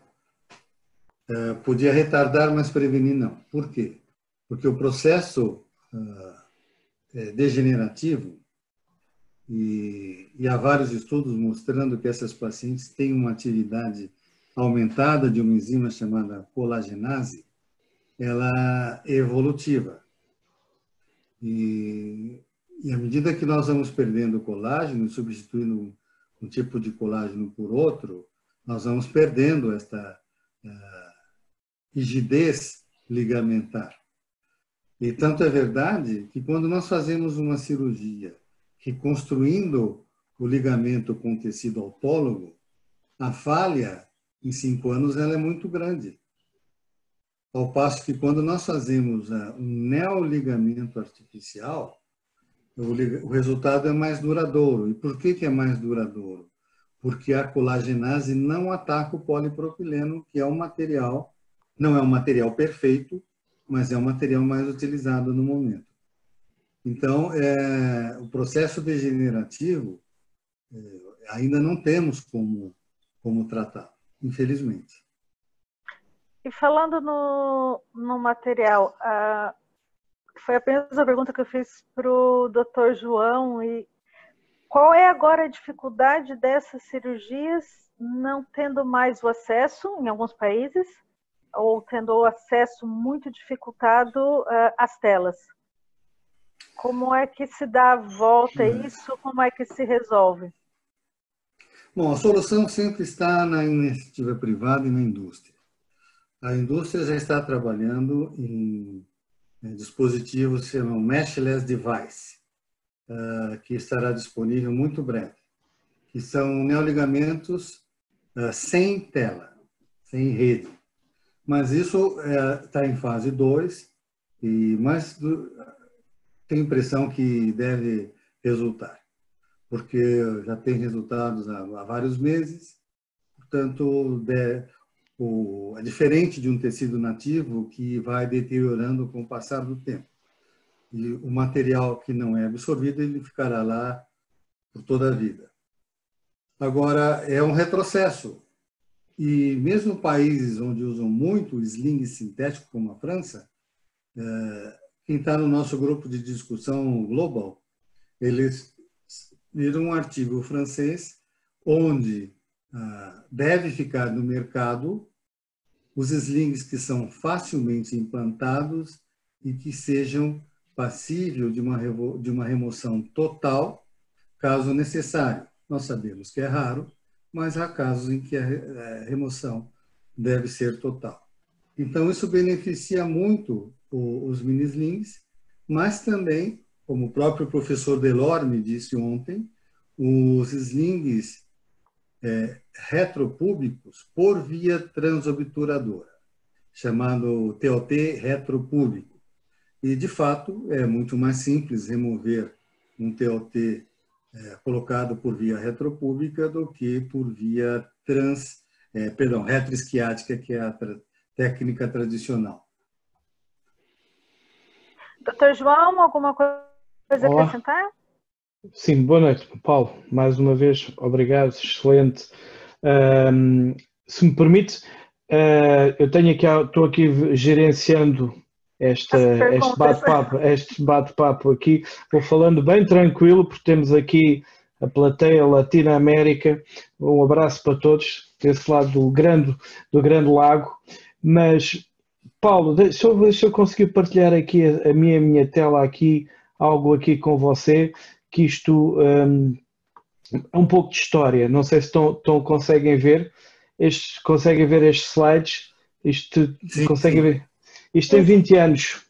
Uh, podia retardar, mas prevenir não. Por quê? Porque o processo uh, é degenerativo, e, e, há vários estudos mostrando que essas pacientes têm uma atividade aumentada de uma enzima chamada colagenase, ela é evolutiva. E, e à medida que nós vamos perdendo colágeno, substituindo um, um tipo de colágeno por outro, nós vamos perdendo esta uh, rigidez ligamentar. E tanto é verdade que quando nós fazemos uma cirurgia reconstruindo o ligamento com tecido autólogo, a falha em cinco anos ela é muito grande. Ao passo que quando nós fazemos ah, um neoligamento artificial, o resultado é mais duradouro. E por que, que é mais duradouro? Porque a colagenase não ataca o polipropileno, que é um material, não é um material perfeito, mas é o material mais utilizado no momento. Então, é, o processo degenerativo é, ainda não temos como, como tratar, infelizmente. E falando no, no material, uh, foi apenas a pergunta que eu fiz para o doutor João. E qual é agora a dificuldade dessas cirurgias não tendo mais o acesso em alguns países ou tendo o acesso muito dificultado uh, às telas? Como é que se dá a volta a isso? Como é que se resolve? Bom, a solução sempre está na iniciativa privada e na indústria. A indústria já está trabalhando em né, dispositivos que chamam Meshless Device, uh, que estará disponível muito breve, que são neoligamentos uh, sem tela, sem rede. Mas isso está uh, em fase 2, e mais do, tenho a impressão que deve resultar, porque já tem resultados há, há vários meses, portanto, o, é diferente de um tecido nativo que vai deteriorando com o passar do tempo. O material que não é absorvido, ele ficará lá por toda a vida. Agora, é um retrocesso. E mesmo países onde usam muito sling sintético, como a França, é, quem está no nosso grupo de discussão global, eles viram um artigo francês onde ah, deve ficar no mercado os slings que são facilmente implantados e que sejam passível de uma, de uma remoção total, caso necessário. Nós sabemos que é raro, mas há casos em que a é, remoção deve ser total. Então, isso beneficia muito os mini-slings, mas também, como o próprio professor Delorme disse ontem, os slings é, retropúbicos por via transobturadora, chamado TOT retropúbico. E, de fato, é muito mais simples remover um TOT é, colocado por via retropúbica do que por via trans, é, perdão, retroesquiática, que é a tra técnica tradicional. Doutor João, alguma coisa a acrescentar? Sim, boa noite, Paulo. Mais uma vez, obrigado, excelente. Um, se me permite, uh, eu tenho aqui, estou aqui gerenciando esta, este bate-papo, este bate-papo aqui. Vou falando bem tranquilo, porque temos aqui a plateia Latino-América. Um abraço para todos, desse lado do grande, do grande lago. Mas, Paulo, deixa eu, deixa eu conseguir partilhar aqui a, a minha, minha tela aqui, algo aqui com você que isto um, é um pouco de história. Não sei se estão, estão conseguem ver. Estes, conseguem ver estes slides? Isto sim, conseguem sim. ver? Isto tem 20 anos.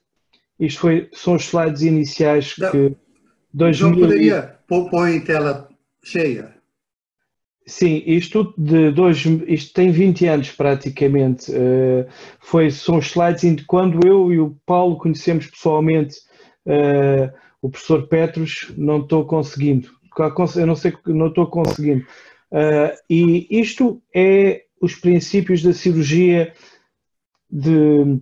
Isto foi, são os slides iniciais não, que. 2000... Não poderia pôr em tela cheia. Sim, isto de dois, isto tem 20 anos praticamente. Uh, foi, são os slides de quando eu e o Paulo conhecemos pessoalmente uh, o professor Petros não estou conseguindo. Eu não sei, não estou conseguindo. Uh, e isto é os princípios da cirurgia de,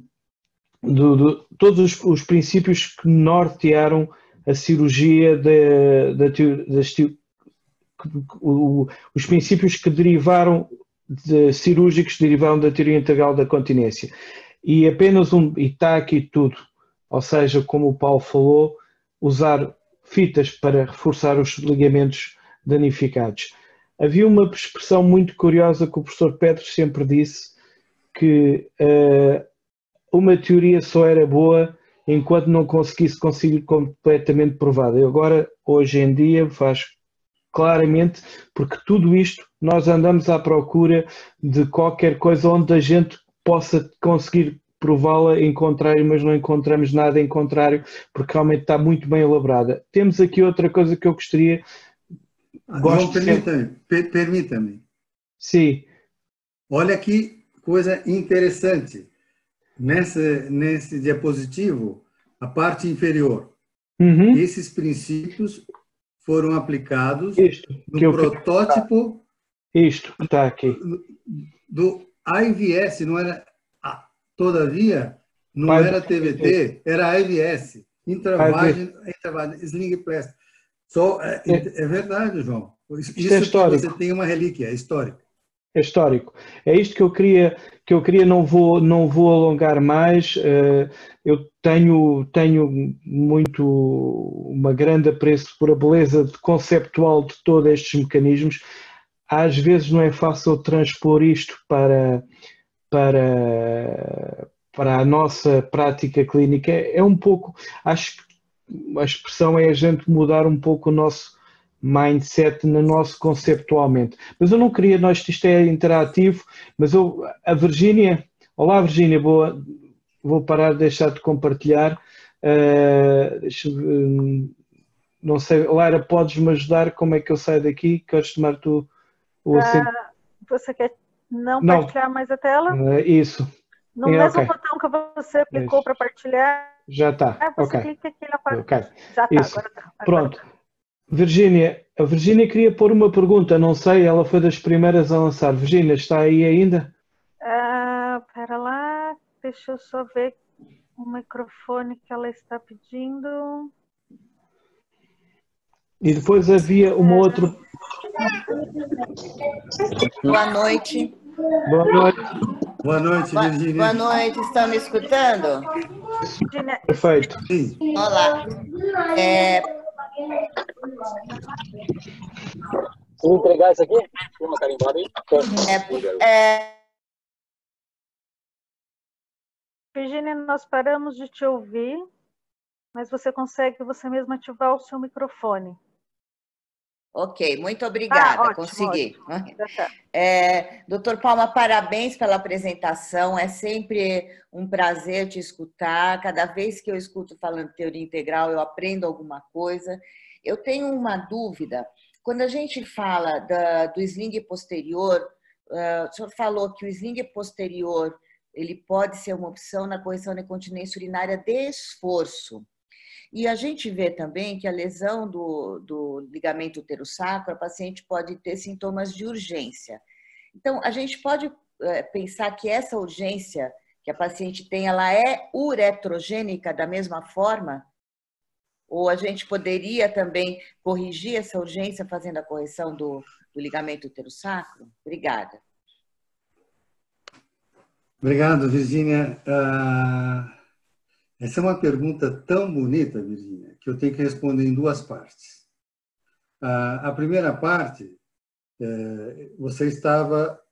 de, de todos os, os, princípios que nortearam a cirurgia de, de, os princípios que derivaram de cirúrgicos derivaram da teoria integral da continência. E apenas um, e está aqui tudo, ou seja, como o Paulo falou, usar fitas para reforçar os ligamentos danificados. Havia uma expressão muito curiosa que o professor Pedro sempre disse, que uh, uma teoria só era boa enquanto não conseguisse conseguir completamente provada. E agora, hoje em dia, faz claramente, porque tudo isto nós andamos à procura de qualquer coisa onde a gente possa conseguir prová-la em contrário, mas não encontramos nada em contrário, porque realmente está muito bem elaborada. Temos aqui outra coisa que eu gostaria. Ah, Gosto permita-me, per permita-me. Sim. Olha que coisa interessante. Nessa, nesse diapositivo, a parte inferior, uhum. esses princípios foram aplicados Isto, no protótipo. Isto está aqui. Do IVS, não era. Todavia, não Pai, era TVT, era IVS. Intravagem, sling plastic. Só, é, é, é, verdade, João. Isso, Isto é histórico. você tem uma relíquia, é histórico. É histórico. É isto que eu queria, que eu queria não vou, não vou alongar mais. Eh, eu tenho, tenho muito, uma grande apreço por a beleza conceptual de todos estes mecanismos. Às vezes não é fácil transpor isto para, para, para a nossa prática clínica. É um pouco, acho que a expressão é a gente mudar um pouco o nosso mindset no nosso conceptualmente. Mas eu não queria, nós isto é interativo, mas eu, a Virgínia, olá Virgínia, vou, vou parar de deixar de compartilhar. Uh, não sei, Lara, podes-me ajudar? Como é que eu saio daqui? Queres tomar tu o assento? Uh, você quer não, não, partilhar mais a tela? Uh, isso. No é, mesmo okay. botão que você clicou para partilhar. Já está. É, você okay. clica aqui na parte. Okay. Já está, agora está. Pronto. Tá. Virgínia, a Virgínia queria pôr uma pergunta, não sei, ela foi das primeiras a lançar. Virgínia, está aí ainda? Ah, pera lá, deixa eu só ver o microfone que ela está pedindo. E depois havia uma outra. Boa noite. Boa noite. Boa noite, Virginia. Boa noite, estão me escutando? Perfeito. Sim. Olá. É... Entregar isso aqui, uma carimbada aí. É, é... Virginia, nós paramos de te ouvir, mas você consegue você mesma ativar o seu microfone. Ok, muito obrigada, ah, ótimo, consegui. Ótimo. É, doutor Palma, parabéns pela apresentação, é sempre um prazer te escutar. Cada vez que eu escuto falando teoria integral, eu aprendo alguma coisa. Eu tenho uma dúvida. Quando a gente fala da, do sling posterior, uh, o senhor falou que o sling posterior ele pode ser uma opção na correção da incontinência urinária de esforço. E a gente vê também que a lesão do, do ligamento uterosacro, a paciente pode ter sintomas de urgência. Então, a gente pode é, pensar que essa urgência que a paciente tem, ela é uretrogênica da mesma forma? Ou a gente poderia também corrigir essa urgência fazendo a correção do, do ligamento uterosacro? Obrigada. Obrigado, Virginia. Uh... Essa é uma pergunta tão bonita, Virginia, que eu tenho que responder em duas partes. A primeira parte, é, você estava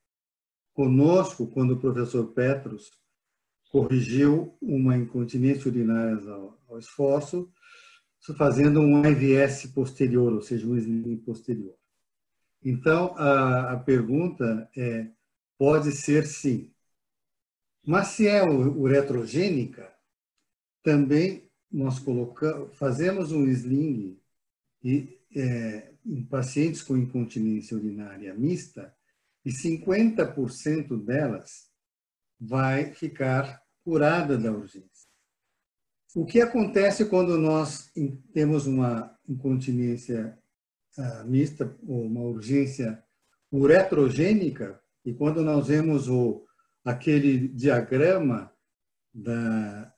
conosco quando o professor Petros corrigiu uma incontinência urinária ao, esforço, fazendo um IVS posterior, ou seja, um sling posterior. Então, a pergunta é, pode ser sim. Mas se é uretrogênica, também nós colocamos, fazemos um sling e, é, em pacientes com incontinência urinária mista e 50% delas vai ficar curada da urgência. O que acontece quando nós temos uma incontinência uh, mista ou uma urgência uretrogênica e quando nós vemos o, aquele diagrama da,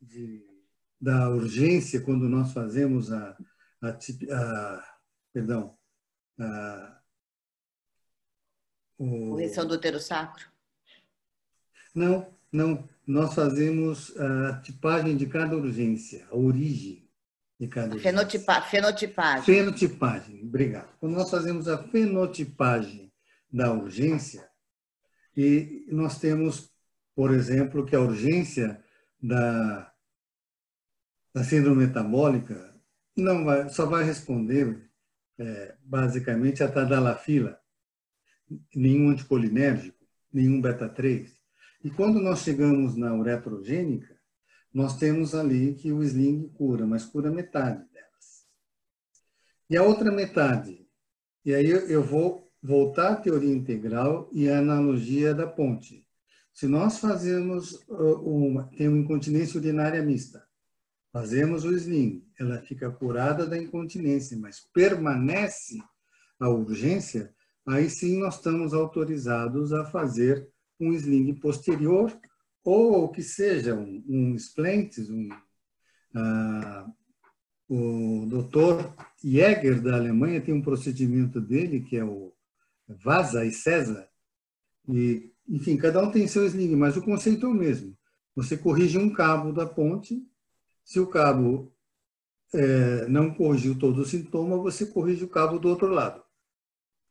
de, da urgência quando nós fazemos a, a, a perdão, a, o... Correção do útero sacro? Não, não. Nós fazemos a tipagem de cada urgência, a origem de cada urgência. Fenotipa, fenotipagem. Fenotipagem, obrigado. Quando nós fazemos a fenotipagem da urgência, e nós temos, por exemplo, que a urgência da da síndrome metabólica não vai, só vai responder é, basicamente a tadalafila, nenhum anticolinérgico, nenhum beta-3. E quando nós chegamos na uretrogênica, nós temos ali que o sling cura, mas cura metade delas. E a outra metade, e aí eu vou voltar à teoria integral e à analogia da ponte. Se nós fazemos uh, uma, tem uma incontinência urinária mista, fazemos o sling, ela fica curada da incontinência, mas permanece a urgência, aí sim nós estamos autorizados a fazer um sling posterior ou que seja um, um um, uh, o doutor Jäger da Alemanha tem um procedimento dele que é o Vaza e César, e, enfim, cada um tem seu sling, mas o conceito é o mesmo. Você corrige um cabo da ponte, se o cabo é, não corrigiu todo o sintoma, você corrige o cabo do outro lado.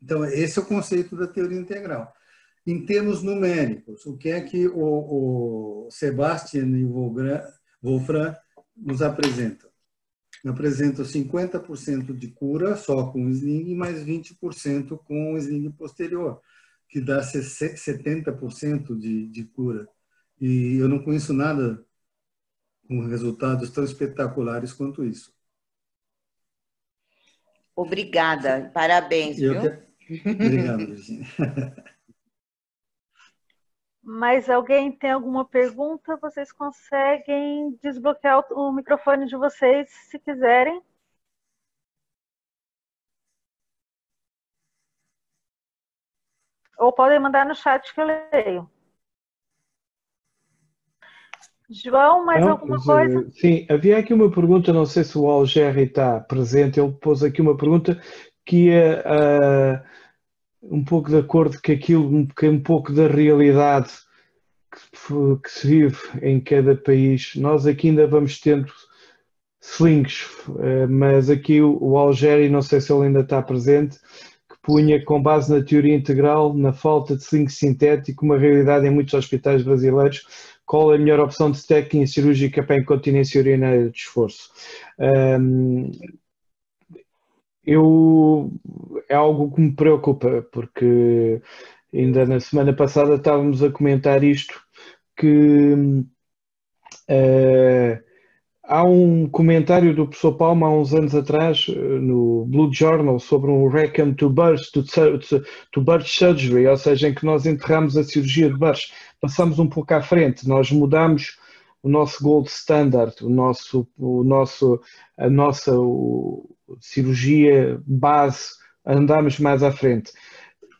Então, esse é o conceito da teoria integral. Em termos numéricos, o que é que o, o Sebastian e o Wolfram nos apresentam? Apresentam 50% de cura só com o sling, mais 20% com o sling posterior, que dá 70% de, de cura. E eu não conheço nada com resultados tão espetaculares quanto isso. Obrigada, parabéns. Viu? Que... Obrigado, Virginia. Mas alguém tem alguma pergunta? Vocês conseguem desbloquear o microfone de vocês se quiserem. Ou podem mandar no chat que eu leio. João, mais não, alguma coisa? Sim, havia aqui uma pergunta, não sei se o Algerri está presente, ele pôs aqui uma pergunta que é uh, um pouco de acordo com aquilo, que é um pouco da realidade que, que, se vive em cada país. Nós aqui ainda vamos tendo slings, uh, mas aqui o, o Algério, não sei se ele ainda está presente, que punha com base na teoria integral, na falta de sling sintético, uma realidade em muitos hospitais brasileiros, qual é a melhor opção de técnica cirúrgica para incontinência urinária de esforço. Um, eu, é algo que me preocupa, porque ainda na semana passada estávamos a comentar isto, que uh, há um comentário do professor Palma há uns anos atrás no Blue Journal sobre um Recam to Birth, to, to, birth Surgery, ou seja, em que nós enterramos a cirurgia de birth passamos um pouco à frente, nós mudamos o nosso gold standard, o nosso, o nosso, a nossa o, cirurgia base, andamos mais à frente.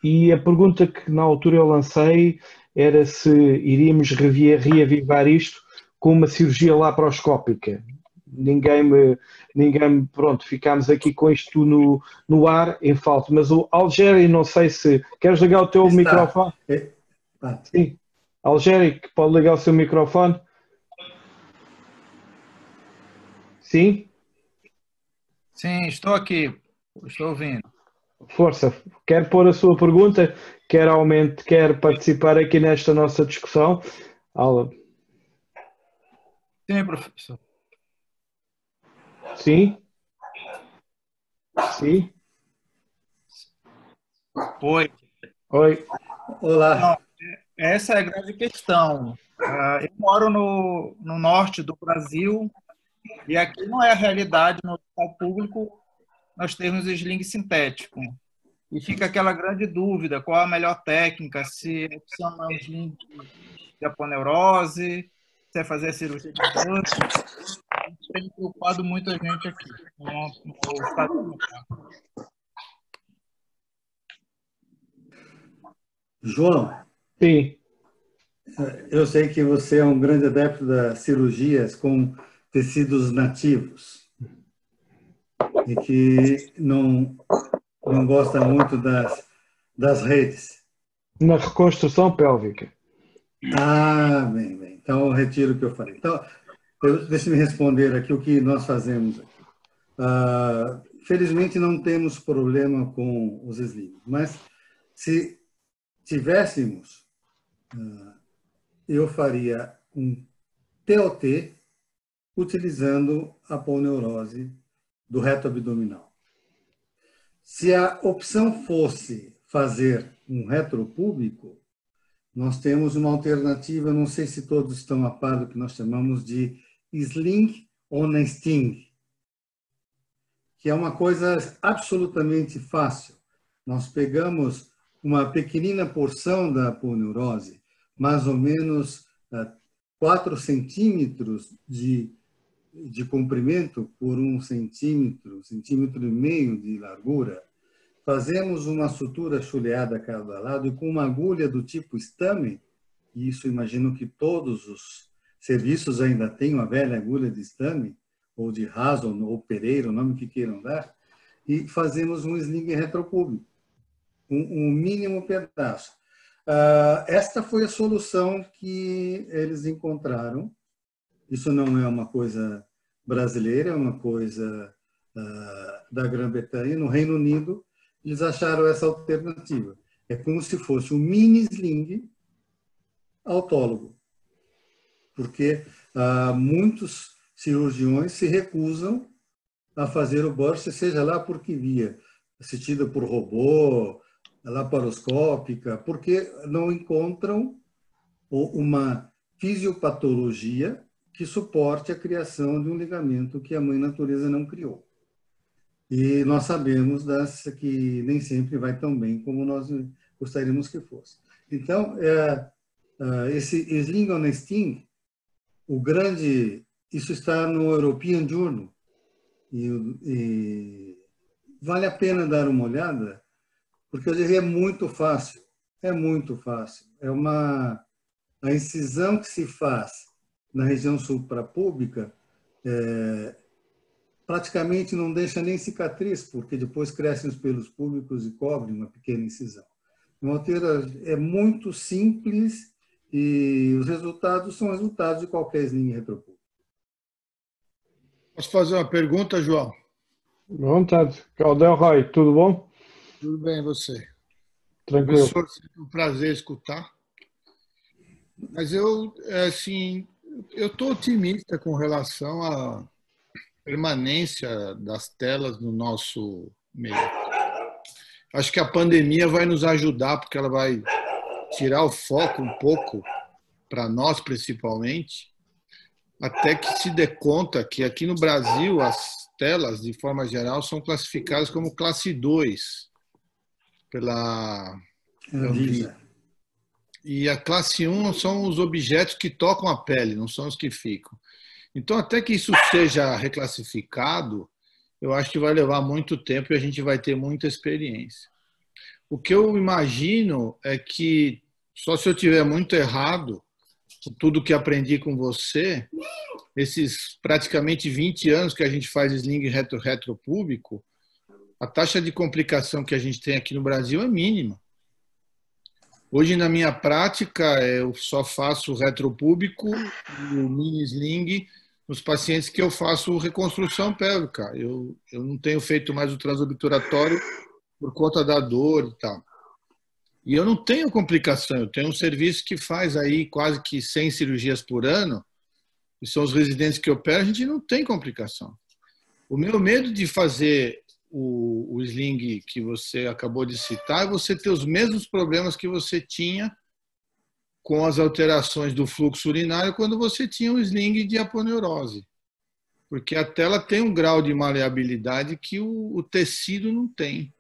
E a pergunta que na altura eu lancei era se iríamos reavivar isto com uma cirurgia laparoscópica. Ninguém me, ninguém me, pronto, ficámos aqui com isto no, no ar em falta. Mas o Algério, não sei se queres ligar o teu Está. microfone? É. Sim. Algérico, pode ligar o seu microfone? Sim? Sim, estou aqui. Estou ouvindo. Força. Quer pôr a sua pergunta? Quer aumente, quer participar aqui nesta nossa discussão? Aula. Sim, professor. Sim? Sim? Oi. Oi. Olá. Essa é a grande questão. Uh, eu moro no, no norte do Brasil e aqui não é a realidade no hospital público nós temos sling sintético. E fica aquela grande dúvida, qual a melhor técnica, se opção é o sling de aponeurose, se é fazer a cirurgia de câncer. Tem preocupado muita gente aqui no, no estado João, Sim. Eu sei que você é um grande adepto das cirurgias com tecidos nativos e que não, não gosta muito das, das redes. Na reconstrução pélvica. Ah, bem, bem. Então, eu retiro o que eu falei. Então, deixe-me responder aqui o que nós fazemos aqui. Ah, felizmente, não temos problema com os slings, mas se tivéssemos eu faria um TOT utilizando a poneurose do reto abdominal. Se a opção fosse fazer um retropúbico, nós temos uma alternativa, não sei se todos estão a par do que nós chamamos de sling on sting, que é uma coisa absolutamente fácil. Nós pegamos uma pequenina porção da aponeurose, mais ou menos 4 eh, centímetros de, de comprimento por um centímetro, centímetro e meio de largura, fazemos uma sutura chuleada a cada lado e com uma agulha do tipo Stamen, e isso imagino que todos os serviços ainda têm uma velha agulha de Stamen, ou de Hason, ou Pereira, o nome que queiram dar, e fazemos um sling retropúbico, um, um mínimo pedaço. Uh, esta foi a solução que eles encontraram. Isso não é uma coisa brasileira, é uma coisa uh, da Grã-Bretanha. No Reino Unido, eles acharam essa alternativa. É como se fosse um mini sling autólogo, porque ah, muitos cirurgiões se recusam a fazer o burst, seja lá por que via, assistida por robô, laparoscópica, porque não encontram uma fisiopatologia que suporte a criação de um ligamento que a mãe natureza não criou. E nós sabemos dessa que nem sempre vai tão bem como nós gostaríamos que fosse. Então, é, é esse Sling on Sting, o grande, isso está no European Journal, e, e vale a pena dar uma olhada, porque eu diria é muito fácil, é muito fácil. É uma a incisão que se faz na região suprapúbica é, praticamente não deixa nem cicatriz, porque depois crescem os pelos públicos e cobrem uma pequena incisão. Uma alteira é muito simples e os resultados são resultados de qualquer sling retropúblico. Posso fazer uma pergunta, João? Vontade. Caldel Roy, tudo bom? Tudo bem, você? Tranquilo. Professor, é um prazer escutar. Mas eu, assim, eu estou otimista com relação a permanência das telas no nosso meio. Acho que a pandemia vai nos ajudar, porque ela vai tirar o foco um pouco, para nós principalmente, até que se dê conta que aqui no Brasil as telas, de forma geral, são classificadas como classe 2 pela Anvisa. E a classe 1 são os objetos que tocam a pele, não são os que ficam. Então, até que isso seja reclassificado, eu acho que vai levar muito tempo e a gente vai ter muita experiência. O que eu imagino é que, só se eu tiver muito errado, tudo que aprendi com você, esses praticamente 20 anos que a gente faz sling retro, retro público, a taxa de complicação que a gente tem aqui no Brasil é mínima. Hoje, na minha prática, eu só faço retropúbico e o mini sling nos pacientes que eu faço reconstrução pélvica. Eu, eu não tenho feito mais o transobturatório por conta da dor e tal. E eu não tenho complicação, eu tenho um serviço que faz aí quase que 100 cirurgias por ano, e são os residentes que operam, a gente não tem complicação. O meu medo de fazer o, o sling que você acabou de citar, você ter os mesmos problemas que você tinha com as alterações do fluxo urinário quando você tinha um sling de aponeurose. Porque a tela tem um grau de maleabilidade que o, o tecido não tem.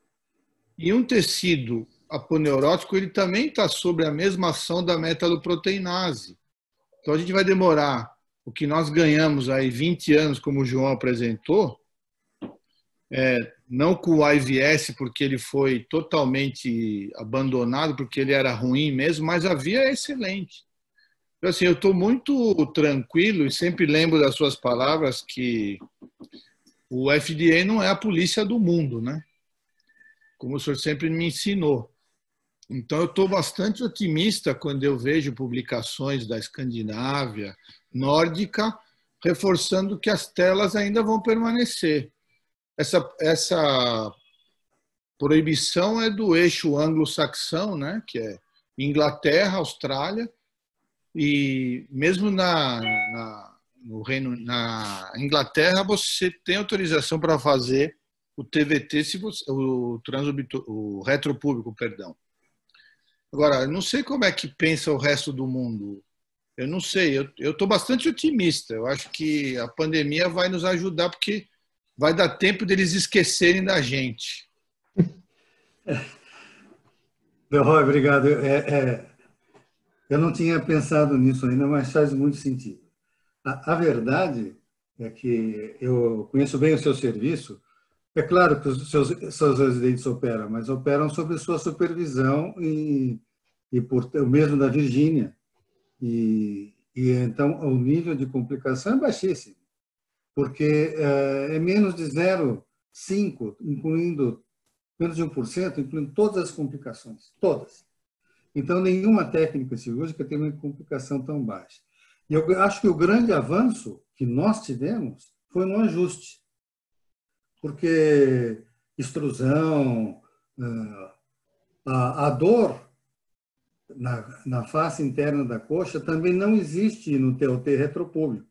E um tecido aponeurótico, ele também está sobre a mesma ação da metaloproteinase. Então a gente vai demorar o que nós ganhamos aí 20 anos, como o João apresentou, é, não com o IVS, porque ele foi totalmente abandonado, porque ele era ruim mesmo, mas a via é excelente. Então, assim, eu estou muito tranquilo e sempre lembro das suas palavras que o FDA não é a polícia do mundo, né? Como o senhor sempre me ensinou. Então, eu estou bastante otimista quando eu vejo publicações da Escandinávia, nórdica, reforçando que as telas ainda vão permanecer essa, essa proibição é do eixo anglo-saxão, né, que é Inglaterra, Austrália, e mesmo na, na, no Reino, na Inglaterra você tem autorização para fazer o TVT, se você, o, transobito, o retropúblico, perdão. Agora, não sei como é que pensa o resto do mundo. Eu não sei, eu estou bastante otimista. Eu acho que a pandemia vai nos ajudar, porque vai dar tempo deles esquecerem da gente. Roy, obrigado. É, é, eu não tinha pensado nisso ainda, mas faz muito sentido. A, a, verdade é que eu conheço bem o seu serviço. É claro que os seus, seus residentes operam, mas operam sob sua supervisão e, e por, o mesmo da Virgínia. E, e então o nível de complicação é baixíssimo, porque é, é menos de 0,5, incluindo menos de 1%, incluindo todas as complicações, todas. Então, nenhuma técnica cirúrgica tem uma complicação tão baixa. E eu acho que o grande avanço que nós tivemos foi no ajuste, porque extrusão, ah, a, a dor na, na face interna da coxa também não existe no TOT retropúblico.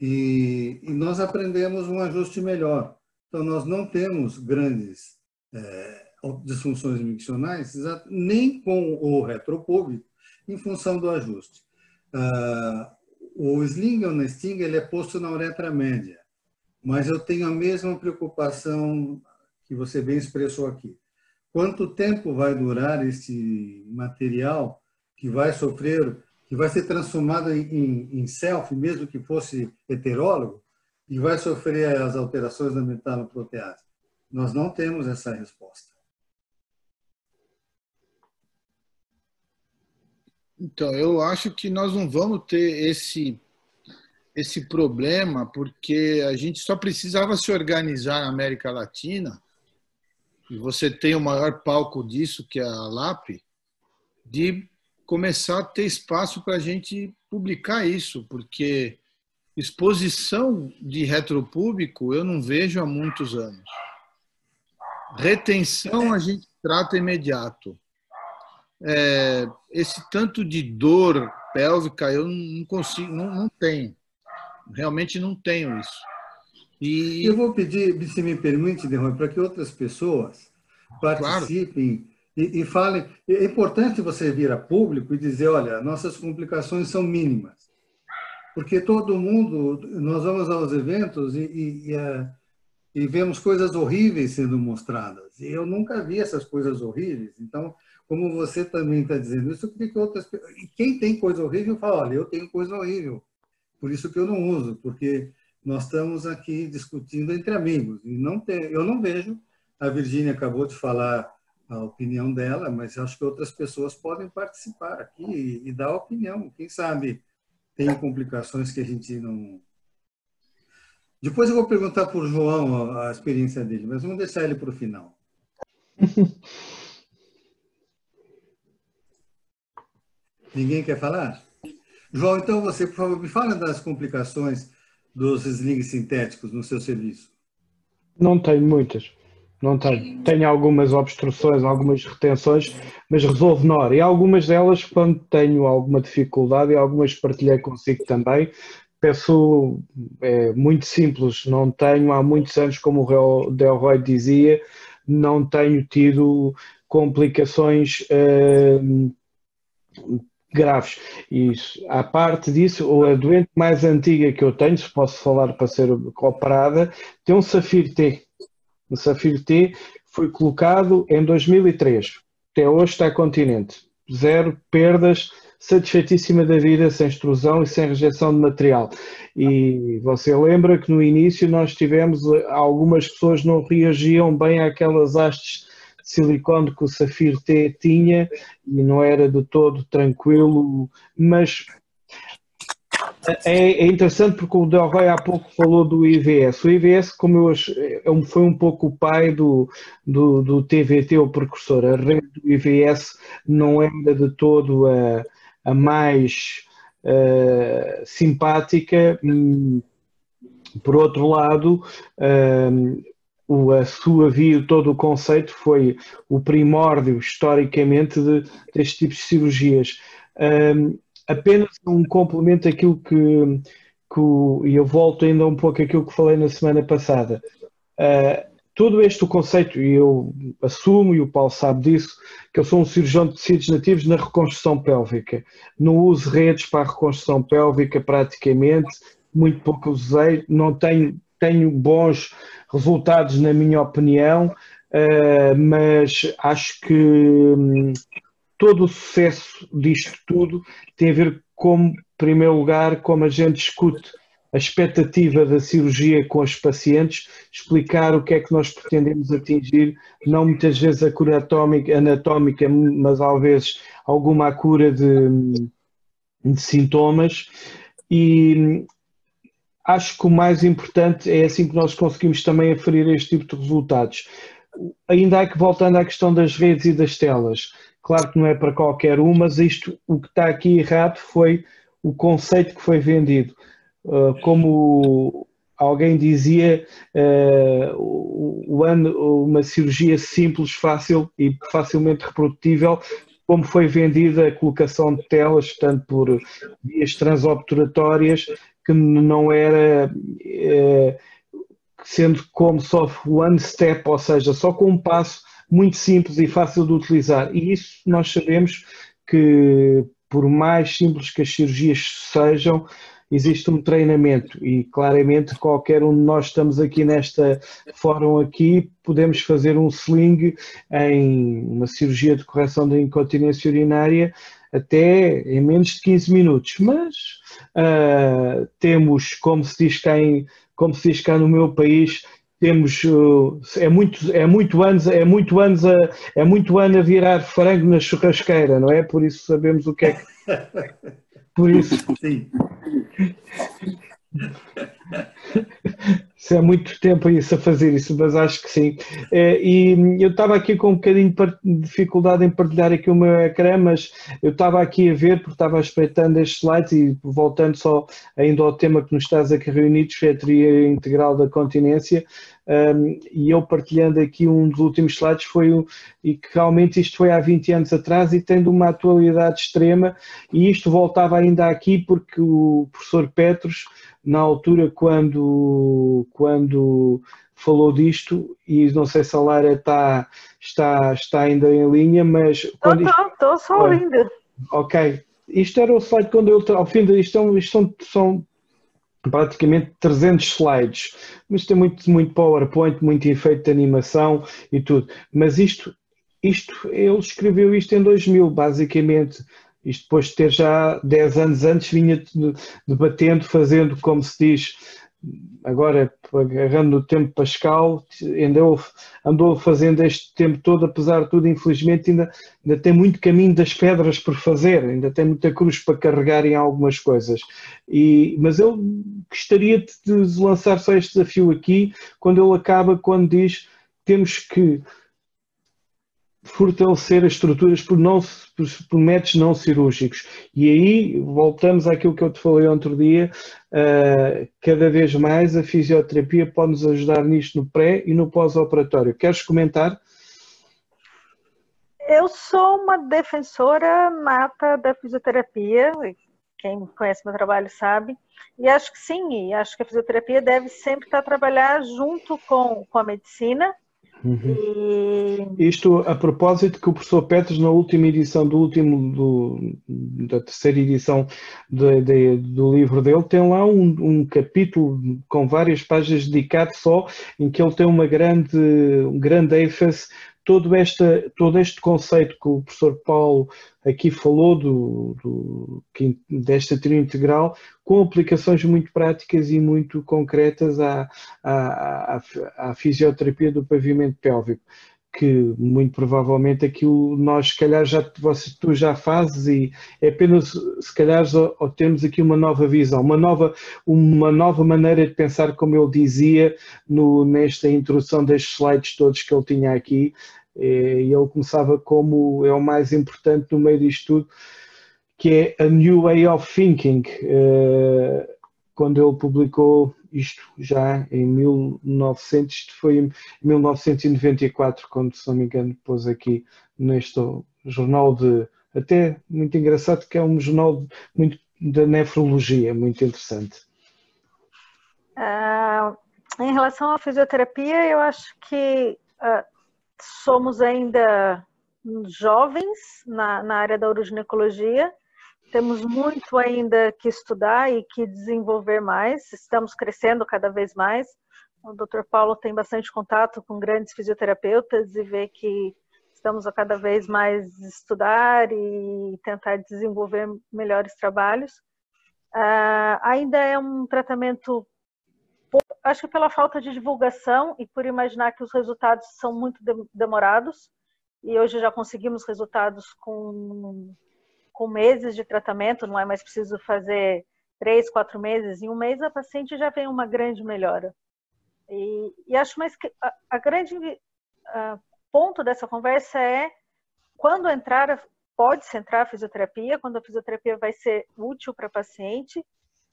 E, e nós aprendemos um ajuste melhor. Então, nós não temos grandes é, disfunções miccionais nem com o retropúblico, em função do ajuste. Ah, o sling ou nesting ele é posto na uretra média, mas eu tenho a mesma preocupação que você bem expressou aqui. Quanto tempo vai durar esse material que vai sofrer, que vai ser transformado em, em self, mesmo que fosse heterólogo, e vai sofrer as alterações da metaloprotease? Nós não temos essa resposta. Então, eu acho que nós não vamos ter esse esse problema porque a gente só precisava se organizar na América Latina e você tem o maior palco disso que é a LAP de começar a ter espaço para a gente publicar isso porque exposição de retropúblico eu não vejo há muitos anos retenção a gente trata imediato é, esse tanto de dor pélvica eu não consigo, não, não tenho. Realmente não tenho isso. E eu vou pedir, se me permite, Derrame, para que outras pessoas participem claro. E, e, falem. É importante você vir a público e dizer, olha, nossas complicações são mínimas. Porque todo mundo, nós vamos aos eventos e, e, e, é, e vemos coisas horríveis sendo mostradas. E eu nunca vi essas coisas horríveis. Então, como você também está dizendo isso, porque outras e quem tem coisa horrível fala, olha, eu tenho coisa horrível, por isso que eu não uso, porque nós estamos aqui discutindo entre amigos e não tem, eu não vejo. A Virgínia acabou de falar a opinião dela, mas acho que outras pessoas podem participar aqui e, e dar opinião. Quem sabe tem complicações que a gente não. Depois eu vou perguntar para o João a, a experiência dele, mas vamos deixar ele para o final. Ninguém quer falar? João, então você, por favor, me fala das complicações dos slings sintéticos no seu serviço. Não tenho muitas. Não tenho. Tenho algumas obstruções, algumas retenções, mas resolvo na hora. E algumas delas, quando tenho alguma dificuldade, e algumas partilhei consigo também, peço, é muito simples, não tenho há muitos anos, como o Delroy dizia, não tenho tido complicações uh, graves. A parte disso, a doente mais antiga que eu tenho, se posso falar para ser operada, tem um Safir T. O Safir T foi colocado em 2003. Até hoje está continente. Zero perdas, satisfeitíssima da vida, sem extrusão e sem rejeição de material. E você lembra que no início nós tivemos algumas pessoas não reagiam bem àquelas hastes silicone que o Safir T tinha e não era de todo tranquilo, mas é, é interessante porque o Del há pouco falou do IVS. O IVS, como eu é foi um pouco o pai do, do, do TVT, o precursor. A rede do IVS não era de todo a, a mais uh, simpática. Por outro lado, uh, a sua vida, todo o conceito foi o primórdio, historicamente, de, deste tipo de cirurgias. Um, apenas um complemento àquilo que, que e eu volto ainda um pouco àquilo que falei na semana passada. Uh, todo este conceito, e eu assumo, e o Paulo sabe disso, que eu sou um cirurgião de tecidos nativos na reconstrução pélvica. Não uso redes para a reconstrução pélvica praticamente, muito pouco usei, não tenho, tenho bons resultados na minha opinião, uh, mas acho que um, todo o sucesso disto tudo tem a ver com, em primeiro lugar, como a gente discute a expectativa da cirurgia com os pacientes, explicar o que é que nós pretendemos atingir, não muitas vezes a cura atómica, anatómica, mas às vezes alguma cura de, de sintomas. E acho que o mais importante é assim que nós conseguimos também aferir este tipo de resultados. Ainda há que, voltando à questão das redes e das telas, claro que não é para qualquer um, mas isto, o que está aqui errado foi o conceito que foi vendido. Ah, como alguém dizia, uh, uma cirurgia simples, fácil e facilmente reprodutível, como foi vendida a colocação de telas, tanto por vias transobturatórias, que não era, uh, sendo como só one step, ou seja, só com um passo muito simples e fácil de utilizar. E isso nós sabemos que, por mais simples que as cirurgias sejam, existe um treinamento e claramente qualquer um de nós estamos aqui nesta fórum aqui, podemos fazer um sling em uma cirurgia de correção da incontinência urinária até em menos de 15 minutos, mas uh, temos, como se diz cá em, como se diz cá no meu país, temos uh, é muito é muito anos é muito anos a, é muito ano a virar frango na churrasqueira não é? Por isso sabemos o que é que por isso. Sim Isso é muito tempo isso a fazer isso, mas acho que sim. É, e eu estava aqui com um bocadinho de dificuldade em partilhar aqui o meu ecrã, mas eu estava aqui a ver, porque estava espreitando estes slides e voltando só ainda ao tema que nos estás aqui reunidos, é a teoria integral da continência, um, e eu partilhando aqui um dos últimos slides foi o, e que realmente isto foi há 20 anos atrás e tendo uma atualidade extrema e isto voltava ainda aqui porque o professor Petros na altura quando, quando falou disto e não sei se a Lara está, está, está ainda em linha, mas... Estou só ouvindo. Ok, isto era o slide quando eu, ao fim disto, isto são, são praticamente 300 slides, mas tem muito, muito PowerPoint, muito efeito de animação e tudo. Mas isto, isto, ele escreveu isto em 2000, basicamente. Isto depois de ter já 10 anos antes vinha debatendo, fazendo, como se diz, agora agarrando o tempo pascal, andou, andou fazendo este tempo todo, apesar de tudo, infelizmente ainda, ainda tem muito caminho das pedras por fazer, ainda tem muita cruz para carregar em algumas coisas. E, mas eu gostaria de lançar só este desafio aqui, quando ele acaba, quando diz temos que fortalecer as estruturas por, não, por métodos não cirúrgicos. E aí voltamos àquilo que eu te falei outro dia, uh, cada vez mais a fisioterapia pode nos ajudar nisto no pré e no pós-operatório. Queres comentar? Eu sou uma defensora nata da fisioterapia, quem conhece meu trabalho sabe, e acho que sim, e acho que a fisioterapia deve sempre estar a trabalhar junto com, com a medicina, Uhum. Isto a propósito que o professor Petros, na última edição do último, do, da terceira edição de, de, do livro dele, tem lá um, um, capítulo com várias páginas dedicado só, em que ele tem uma grande, um grande ênfase todo, esta, todo este conceito que o professor Paulo aqui falou do, do, desta teoria integral, com aplicações muito práticas e muito concretas à, à, à, à fisioterapia do pavimento pélvico que muito provavelmente aquilo nós se calhar já você, tu já fazes e é apenas se calhar ou temos aqui uma nova visão, uma nova, uma nova maneira de pensar como eu dizia no, nesta introdução destes slides todos que ele tinha aqui. Eh, e ele começava como é o mais importante no meio disto tudo que é a New Way of Thinking. Eh, quando ele publicou isto já em 1900, isto foi em 1994, quando, se não me engano, pôs aqui neste jornal de, até muito engraçado, que é um jornal muito da nefrologia, muito interessante. Uh, em relação à fisioterapia, eu acho que uh, somos ainda jovens na, na área da uroginecologia, temos muito ainda que estudar e que desenvolver mais, estamos crescendo cada vez mais. O Dr. Paulo tem bastante contato com grandes fisioterapeutas e vê que estamos a cada vez mais estudar e tentar desenvolver melhores trabalhos. Uh, ainda é um tratamento, acho que pela falta de divulgação e por imaginar que os resultados são muito demorados, e hoje já conseguimos resultados com, com meses de tratamento, não é mais preciso fazer três, quatro meses, em um mês a paciente já vem uma grande melhora. E, e acho mais que a, a grande a ponto dessa conversa é quando entrar, pode-se entrar a fisioterapia, quando a fisioterapia vai ser útil para a paciente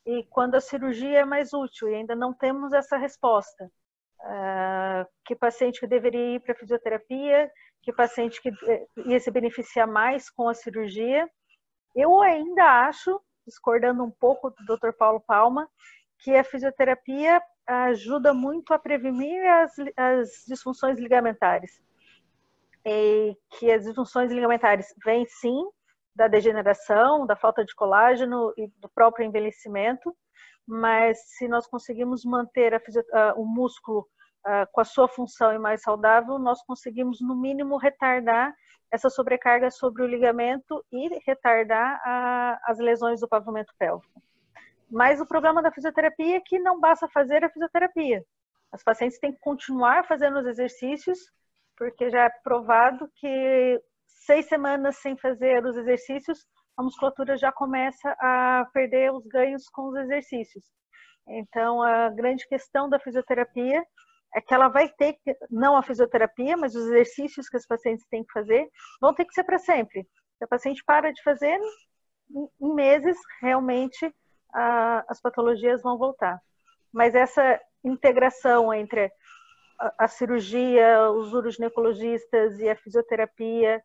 e quando a cirurgia é mais útil, e ainda não temos essa resposta. Uh, que paciente que deveria ir para fisioterapia, que paciente que eh, ia se beneficiar mais com a cirurgia. Eu ainda acho, discordando um pouco do Dr. Paulo Palma, que a fisioterapia ajuda muito a prevenir as, as disfunções ligamentares. E que as disfunções ligamentares vêm sim da degeneração, da falta de colágeno e do próprio envelhecimento, mas se nós conseguimos manter a, o músculo com a sua função e mais saudável, nós conseguimos no mínimo retardar essa sobrecarga sobre o ligamento e retardar a, as lesões do pavimento pélvico. Mas o problema da fisioterapia é que não basta fazer a fisioterapia. As pacientes têm que continuar fazendo os exercícios, porque já é provado que seis semanas sem fazer os exercícios, a musculatura já começa a perder os ganhos com os exercícios. Então, a grande questão da fisioterapia é que ela vai ter que, não a fisioterapia, mas os exercícios que as pacientes têm que fazer, vão ter que ser para sempre. Se a paciente para de fazer, em meses, realmente, a, as patologias vão voltar. Mas essa integração entre a, a cirurgia, os uroginecologistas e a fisioterapia,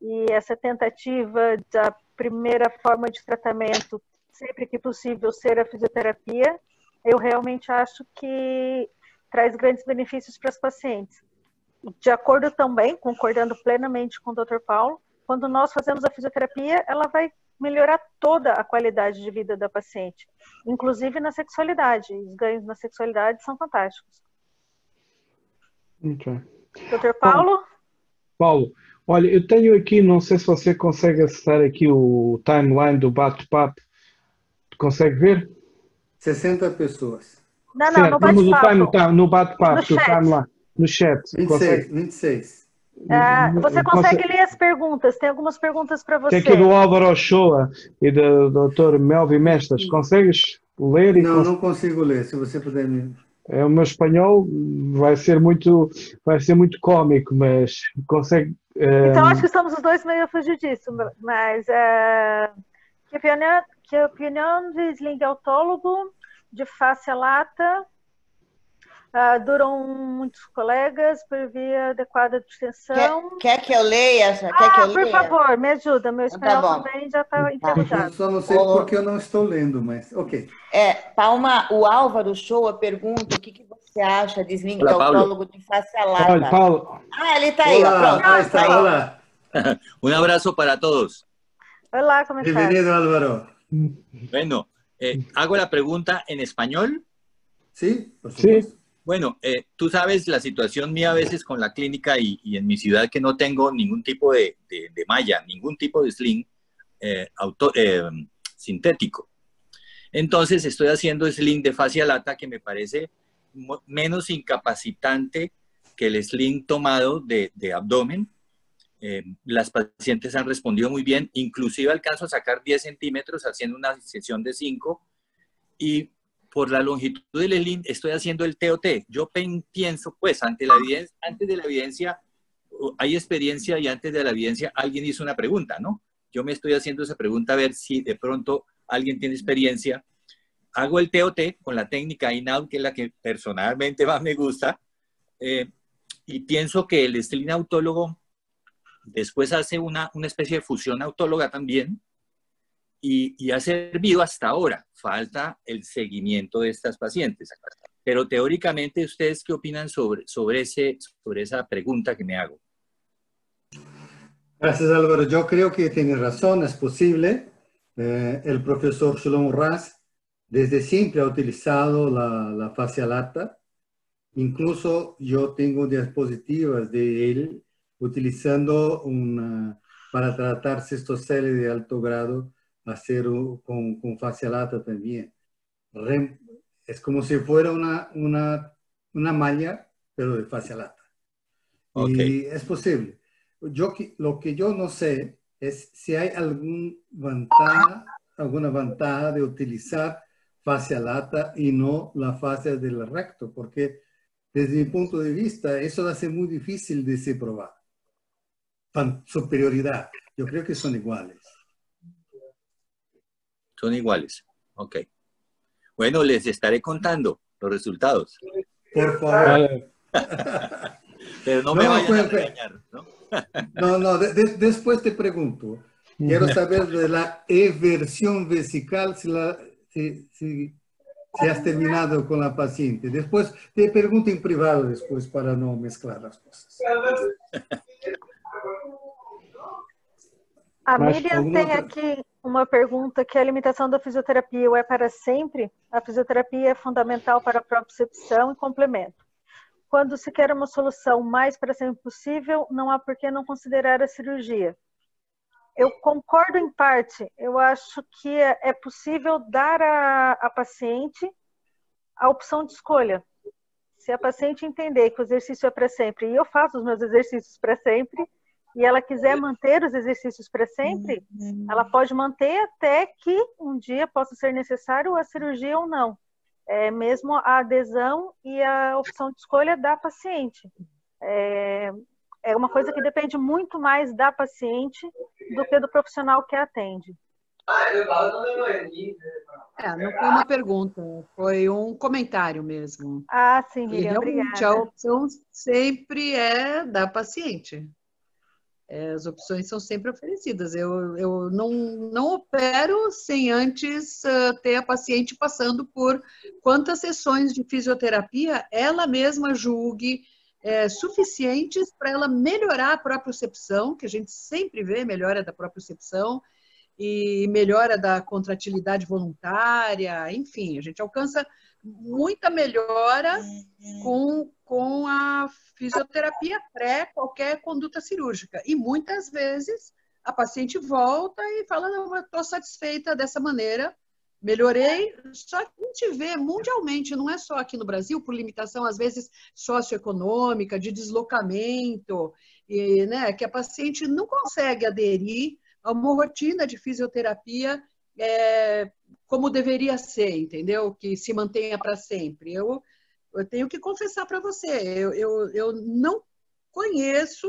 e essa tentativa da primeira forma de tratamento, sempre que possível, ser a fisioterapia, eu realmente acho que traz grandes benefícios para os pacientes. De acordo também, concordando plenamente com o Dr. Paulo, quando nós fazemos a fisioterapia, ela vai melhorar toda a qualidade de vida da paciente, inclusive na sexualidade. Os ganhos na sexualidade são fantásticos. Okay. Doutor Paulo? Paulo, olha, eu tenho aqui, não sei se você consegue acessar aqui o timeline do bate-papo. Consegue ver? 60 pessoas. Não, não, certo. no bate-papo. Tá, no bate-papo, no, timeline, no chat. 26, consegue? 26. Ah, você consegue ler as perguntas? Tem algumas perguntas para você. Tem aqui do Álvaro Ochoa e do Dr. Melvin Mestas. Consegues ler? não, cons... não consigo ler. Se você puder me... É, o meu espanhol vai ser muito, vai ser muito cômico, mas consegue... É... Então acho que estamos os dois meio fugidiços, mas... É... Que opinião, que opinião de sling autólogo de face lata Uh, duram muitos colegas por via adequada de extensão. Quer, quer que eu leia? Quer ah, que eu por leia? favor, me ajuda. Meu então tá espanhol tá também já está enferrujado. Só não sei porque eu não estou lendo, mas ok. É, Palma, o Álvaro Shoa pergunta o que, que você acha de Sling autólogo de face lata. Olá, Paulo. Ah, ele está aí. Ó, pronto. Ahí está, aí. Olá. Un abrazo para todos. Olá, ¿cómo estás? Bienvenido, Álvaro. Bueno, eh, hago la pregunta en español. Sí, por supuesto. Sí. Bueno, eh, tú sabes la situación mía a veces con la clínica y, y en mi ciudad que no tengo ningún tipo de, de, de malla, ningún tipo de sling eh, auto, eh, sintético. Entonces estoy haciendo sling de fascia lata que me parece menos incapacitante que el sling tomado de, de abdomen. Eh, las pacientes han respondido muy bien, inclusive alcanzo a sacar 10 centímetros haciendo una sesión de 5 y por la longitud del sling estoy haciendo el TOT. Yo pienso, pues, ante la antes de la evidencia hay experiencia y antes de la evidencia alguien hizo una pregunta, ¿no? Yo me estoy haciendo esa pregunta a ver si de pronto alguien tiene experiencia. Hago el TOT con la técnica in-out, que es la que personalmente más me gusta, eh, y pienso que el sling autólogo después hace una, una especie de fusión autóloga también, y, y, ha servido hasta ahora. Falta el seguimiento de estas pacientes. pero teóricamente, ¿ustedes qué opinan sobre, sobre, ese, sobre esa pregunta que me hago? Gracias, Álvaro. Yo creo que tiene razón, es posible. Eh, el profesor Shlomo Ras desde siempre ha utilizado la, la fascia lata. Incluso yo tengo diapositivas de él utilizando una, para tratar cistocele de alto grado, hacer con, con fascia lata también. es como si fuera una, una, una malla, pero de fascia lata. Y es posible. Yo, lo que yo no sé es si hay algún ventaja, alguna ventaja de utilizar fascia lata y no la fascia del recto, porque desde mi punto de vista eso hace muy difícil de se probar. Superioridad. Yo creo que son iguales. Son iguales. Ok. Bueno, les estaré contando los resultados. Por favor. Pero no, me vayan a regañar, ¿no? No, no, después te pregunto. Quiero saber de la eversión vesical, si, la, si, si, has terminado con la paciente. Después te pregunto en privado después para no mezclar las cosas. A Miriam tem aqui uma pergunta que a limitação da fisioterapia é para sempre? A fisioterapia é fundamental para a propriocepção e complemento. Quando se quer uma solução mais para sempre possível, não há por que não considerar a cirurgia. Eu concordo em parte. Eu acho que é, é possível dar à, à paciente a opção de escolha. Se a paciente entender que o exercício é para sempre, e eu faço os meus exercícios para sempre, e ela quiser manter os exercícios para sempre, ela pode manter até que um dia possa ser necessário a cirurgia ou não é, mesmo a adesão e a opção de escolha da paciente. É, é uma coisa que depende muito mais da paciente do que do profissional que a atende. É, não foi uma pergunta, foi um comentário mesmo. Ah, sim, Miriam, e realmente obrigada. a opção sempre é da paciente. É, as opções são sempre oferecidas. Eu, eu não, não opero sem antes uh, ter a paciente passando por quantas sessões de fisioterapia ela mesma julgue é, suficientes para ela melhorar a propriocepção, que a gente sempre vê melhora da propriocepção, e melhora da contratilidade voluntária, enfim, a gente alcança muita melhora uhum. com, com a fisioterapia pré qualquer conduta cirúrgica. E muitas vezes a paciente volta e fala: Não, eu estou satisfeita dessa maneira, melhorei. Só que a gente vê mundialmente, não é só aqui no Brasil, por limitação às vezes socioeconômica, de deslocamento, e, né, que a paciente não consegue aderir a uma rotina de fisioterapia é, como deveria ser, entendeu? Que se mantenha para sempre. Eu, eu tenho que confessar para você, eu, eu, eu não conheço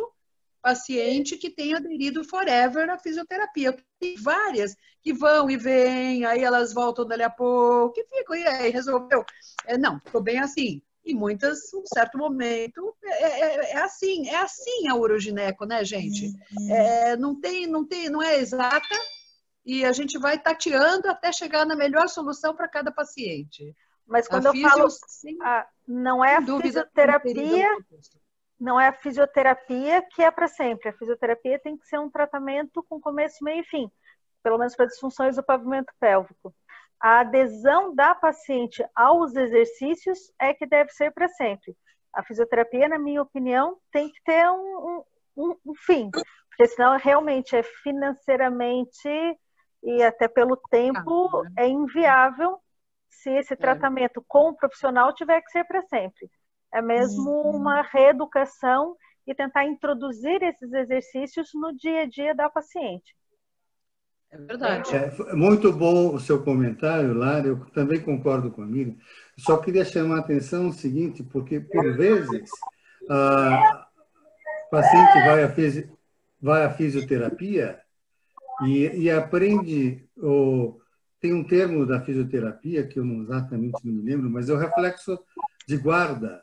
paciente que tenha aderido forever à fisioterapia. Tem várias que vão e vêm, aí elas voltam dali a pouco, e ficam, e aí resolveu. É, não, ficou bem assim. E muitas, um certo momento, é, é, é, assim, é assim a urogineco, né, gente? Uhum. É, não tem, não tem, não é exata, e a gente vai tateando até chegar na melhor solução para cada paciente. Mas quando a eu falo, sim, a, não é a fisioterapia, não é a fisioterapia que é para sempre. A fisioterapia tem que ser um tratamento com começo, meio e fim, pelo menos para disfunções do pavimento pélvico. A adesão da paciente aos exercícios é que deve ser para sempre. A fisioterapia, na minha opinião, tem que ter um, um, um fim, porque senão realmente é financeiramente e até pelo tempo é inviável se esse é. tratamento com o profissional tiver que ser para sempre. É mesmo uhum. uma reeducação e tentar introduzir esses exercícios no dia a dia da paciente. É verdade. É, muito bom o seu comentário, Lara. Eu também concordo com a amiga. Só queria chamar a atenção o seguinte, porque por vezes a paciente vai à, fisi, vai à fisioterapia e, e aprende, o, tem um termo da fisioterapia que eu não exatamente não me lembro, mas é o reflexo de guarda,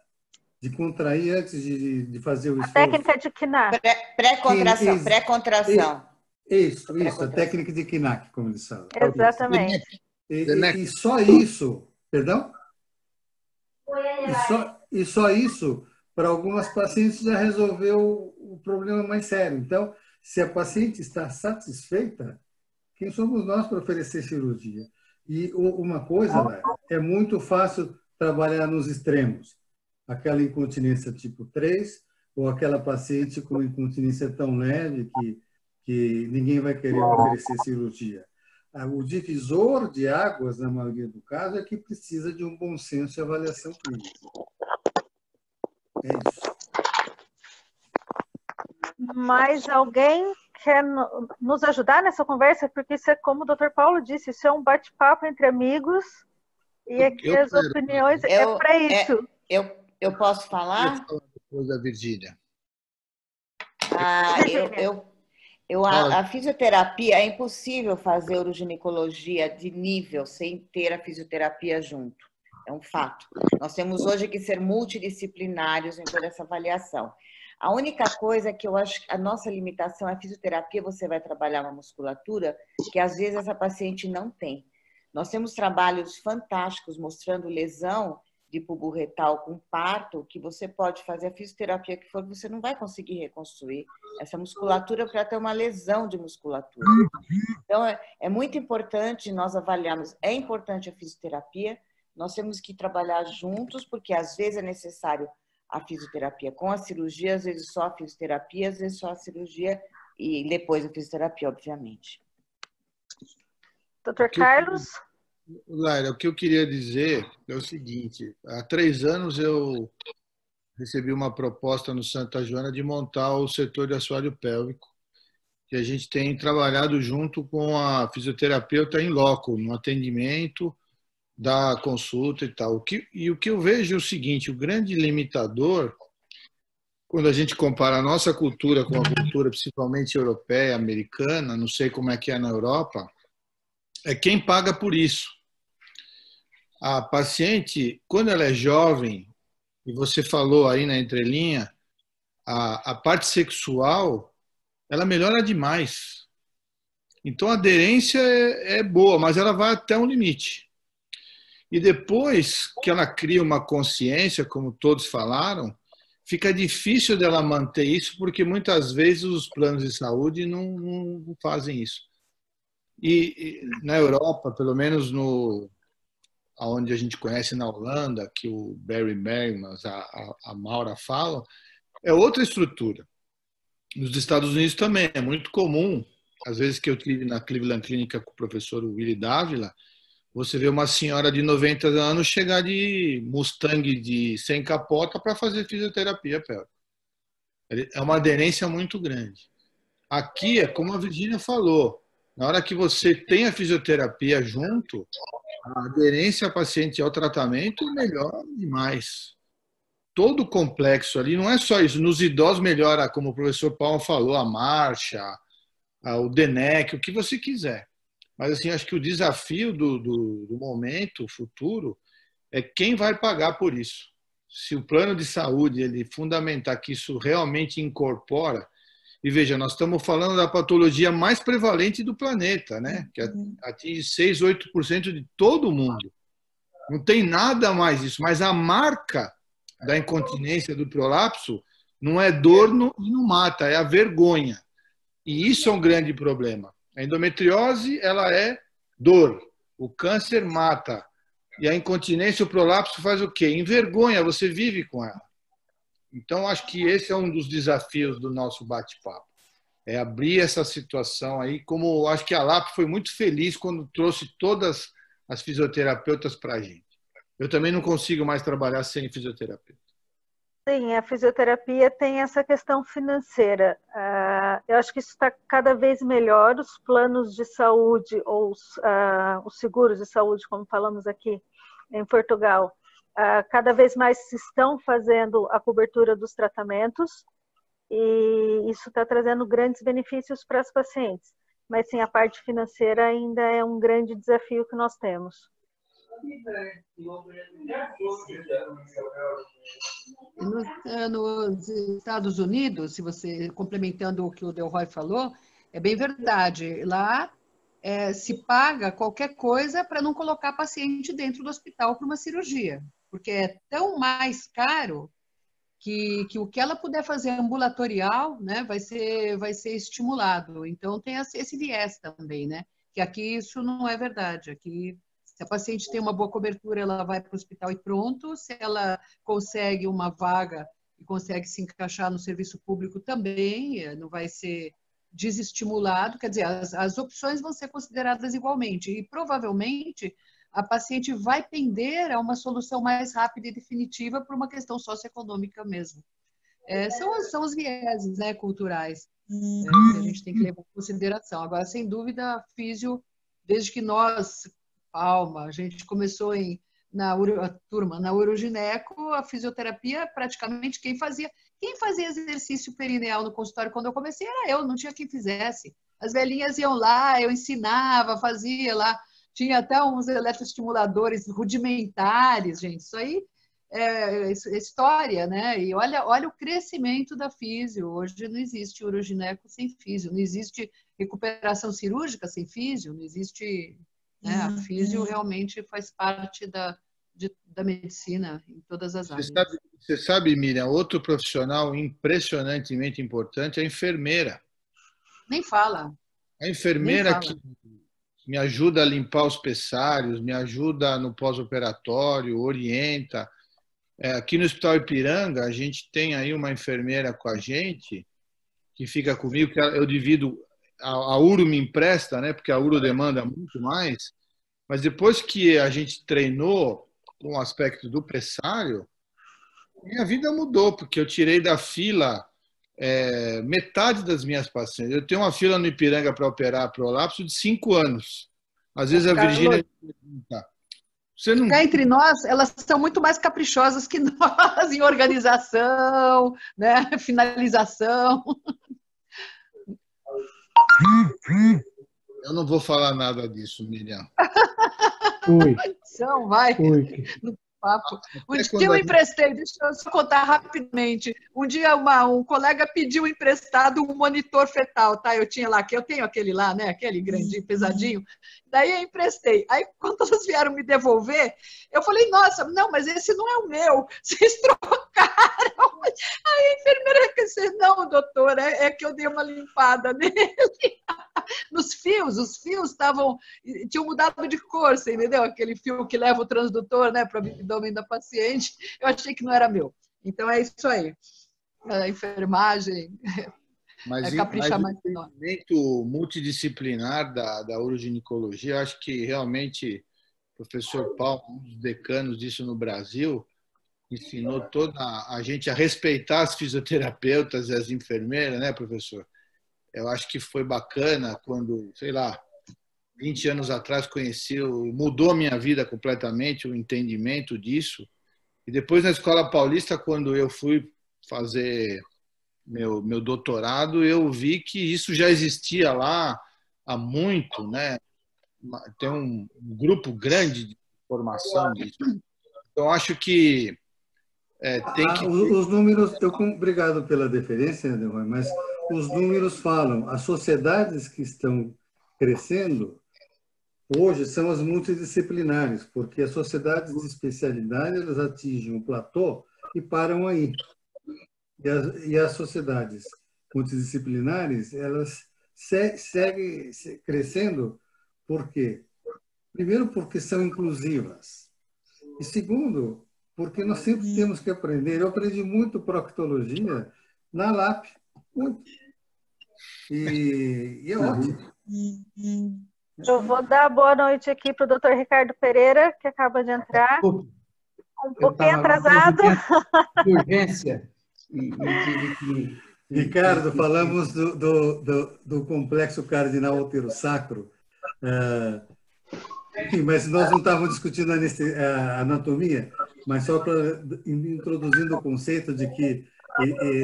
de contrair antes de, de fazer o esforço. A técnica de Knack. Pré-contração, pré-contração. Isso, isso, a técnica de Knack, como eles falam. Exatamente. E, e, e só isso, perdão? E só, e só isso, para algumas pacientes, já resolveu o problema mais sério. Então, se a paciente está satisfeita, quem somos nós para oferecer cirurgia? E uma coisa, né, é muito fácil trabalhar nos extremos. Aquela incontinência tipo 3, ou aquela paciente com incontinência tão leve que, que ninguém vai querer oferecer cirurgia. Ah, o divisor de águas, na maioria do caso, é que precisa de um bom senso e avaliação clínica. É isso. Mais alguém quer nos ajudar nessa conversa? Porque isso é como o Dr. Paulo disse, isso é um bate-papo entre amigos e aqui eu as quero. opiniões eu, é para é, isso. É, eu, eu posso falar? Eu depois da Virgínia. Ah, eu, eu, eu a, a, fisioterapia é impossível fazer uroginecologia de nível sem ter a fisioterapia junto. É um fato. Nós temos hoje que ser multidisciplinários em toda essa avaliação. A única coisa que eu acho que a nossa limitação é fisioterapia, você vai trabalhar uma musculatura que às vezes essa paciente não tem. Nós temos trabalhos fantásticos mostrando lesão de pubo retal com parto, que você pode fazer a fisioterapia que for, você não vai conseguir reconstruir essa musculatura para ter uma lesão de musculatura. Então, é, é muito importante nós avaliarmos, é importante a fisioterapia, nós temos que trabalhar juntos, porque às vezes é necessário a fisioterapia com a cirurgia, às vezes só a fisioterapia, às vezes só a cirurgia e depois a fisioterapia, obviamente. Doutor Carlos? Laira, o que eu queria dizer é o seguinte: há três anos eu recebi uma proposta no Santa Joana de montar o setor de assoalho pélvico, que a gente tem trabalhado junto com a fisioterapeuta em loco, no atendimento da consulta e tal. O que, e o que eu vejo é o seguinte: o grande limitador, quando a gente compara a nossa cultura com a cultura principalmente europeia, americana, não sei como é que é na Europa, é quem paga por isso. A paciente, quando ela é jovem, e você falou aí na entrelinha, a, a parte sexual, ela melhora demais. Então a aderência é, é boa, mas ela vai até um limite. E depois que ela cria uma consciência, como todos falaram, fica difícil dela manter isso, porque muitas vezes os planos de saúde não, não fazem isso. E, e na Europa, pelo menos no onde a gente conhece na Holanda, que o Barry Merriman, a, a, a Maura falam, é outra estrutura. Nos Estados Unidos também é muito comum, às vezes que eu tive na Cleveland Clínica com o professor Willie Dávila, você vê uma senhora de 90 anos chegar de Mustang de sem capota para fazer fisioterapia pélvica. É uma aderência muito grande. Aqui é como a Virginia falou, na hora que você tem a fisioterapia junto, a aderência paciente ao tratamento melhora demais. Todo o complexo ali, não é só isso. Nos idosos melhora, como o professor Paulo falou, a marcha, o DENEC, o que você quiser. Mas assim, acho que o desafio do, do, do momento futuro é quem vai pagar por isso. Se o plano de saúde ele fundamentar que isso realmente incorpora, e veja, nós estamos falando da patologia mais prevalente do planeta, né? que uhum. atinge 6, 8% de todo mundo. Não tem nada mais isso, mas a marca da incontinência, do prolapso, não é dor e não mata, é a vergonha. E isso é um grande problema. A endometriose, ela é dor. O câncer mata. E a incontinência, o prolapso faz o quê? Envergonha, você vive com ela. Então, acho que esse é um dos desafios do nosso bate-papo. É abrir essa situação aí, como acho que a LAP foi muito feliz quando trouxe todas as fisioterapeutas para a gente. Eu também não consigo mais trabalhar sem fisioterapeuta. Sim, a fisioterapia tem essa questão financeira. Uh, eu acho que isso está cada vez melhor. Os planos de saúde ou os, uh, os seguros de saúde, como falamos aqui em Portugal, uh, cada vez mais estão fazendo a cobertura dos tratamentos e isso está trazendo grandes benefícios para as pacientes. Mas sim, a parte financeira ainda é um grande desafio que nós temos. Eh, nos Estados Unidos, se você complementando o que o Delroy falou, é bem verdade. Lá é, se paga qualquer coisa para não colocar paciente dentro do hospital para uma cirurgia, porque é tão mais caro que, que o que ela puder fazer ambulatorial, né, vai ser, vai ser estimulado. Então, tem esse viés também, né? Que aqui isso não é verdade. Aqui, se a paciente tem uma boa cobertura, ela vai para o hospital e pronto. Se ela consegue uma vaga e consegue se encaixar no serviço público também, eh, não vai ser desestimulado, quer dizer, as, as opções vão ser consideradas igualmente e provavelmente a paciente vai tender a uma solução mais rápida e definitiva por uma questão socioeconômica mesmo. É, são, são os vieses né, culturais é, que a gente tem que levar em consideração. Agora, sem dúvida, a físio, desde que nós, Palma, a gente começou em, na a turma, na urogineco, a fisioterapia, praticamente quem fazia, quem fazia exercício perineal no consultório quando eu comecei era eu, não tinha quem fizesse. As velhinhas iam lá, eu ensinava, fazia lá tinha até uns eletroestimuladores rudimentares, gente. Isso aí é, é, história, né? E olha, olha o crescimento da físio. Hoje não existe urogineco sem físio, não existe recuperação cirúrgica sem físio, não existe. Né? A uhum. físio realmente faz parte da, de, da medicina em todas as áreas. Você sabe, você sabe, Miriam, outro profissional impressionantemente importante é a enfermeira. Nem fala. A enfermeira fala. que me ajuda a limpar os pessários, me ajuda no pós-operatório, orienta. É, aqui no Hospital Ipiranga, a gente tem aí uma enfermeira com a gente que fica comigo, que eu divido, a, a URO me empresta, né, porque a URO demanda muito mais, mas depois que a gente treinou com o aspecto do pressário, minha vida mudou, porque eu tirei da fila é, metade das minhas pacientes. Eu tenho uma fila no Ipiranga para operar prolapso de cinco anos. Às vezes a Virgínia pergunta. Você não... Cá entre nós, elas são muito mais caprichosas que nós em organização, né? finalização. Eu não vou falar nada disso, Miriam. Ui. Então, vai. Ui papo. Um dia eu emprestei, deixa eu só contar rapidamente. Um dia uma, um colega pediu emprestado um monitor fetal, tá? Eu tinha lá, que eu tenho aquele lá, né? Aquele grandinho, pesadinho. Daí eu emprestei. Aí, quando elas vieram me devolver, eu falei, nossa, não, mas esse não é o meu. Vocês trocaram. Aí a enfermeira disse, não, doutor, é, é que eu dei uma limpada nele. Nos fios, os fios estavam, tinham mudado de cor, você entendeu? Aquele fio que leva o transdutor, né, para o abdômen da paciente. Eu achei que não era meu. Então é isso aí. A enfermagem mas, é caprichar mais o entendimento multidisciplinar da, da uroginecologia, acho que realmente o professor Paulo, um dos decanos disso no Brasil, ensinou toda a gente a respeitar as fisioterapeutas e as enfermeiras, né, professor? Eu acho que foi bacana quando, sei lá, 20 anos atrás conheci, mudou a minha vida completamente, o entendimento disso. E depois na Escola Paulista, quando eu fui fazer meu, meu doutorado, eu vi que isso já existia lá há muito, né? Tem um grupo grande de formação disso. Então, acho que é, tem que... Ah, os números, eu, obrigado pela deferência, Adelmar, mas os números falam, as sociedades que estão crescendo hoje são as multidisciplinares, porque as sociedades de especialidade elas atingem um platô e param aí. E as, e as sociedades multidisciplinares, elas se, seguem crescendo por quê? Primeiro, porque são inclusivas. E segundo, porque nós sempre temos que aprender. Eu aprendi muito proctologia na LAP, muito. E, e é ótimo. Eu vou dar boa noite aqui para o doutor Ricardo Pereira, que acaba de entrar. Um pouquinho atrasado. Urgência. Ricardo, falamos do, do, do, do complexo cardinal útero sacro. Uh, mas nós não estávamos discutindo a anatomia, mas só para introduzindo o conceito de que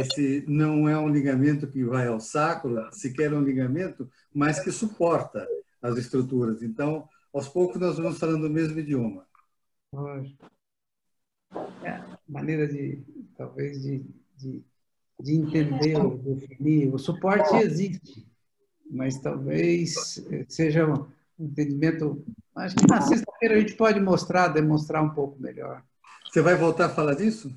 esse não é um ligamento que vai ao sacro, sequer é um ligamento, mas que suporta as estruturas. Então, aos poucos nós vamos falando o mesmo idioma. É, maneira de, talvez, de de, de entender ou definir. O suporte existe, mas talvez seja um entendimento. Acho que na sexta-feira a gente pode mostrar, demonstrar um pouco melhor. Você vai voltar a falar disso?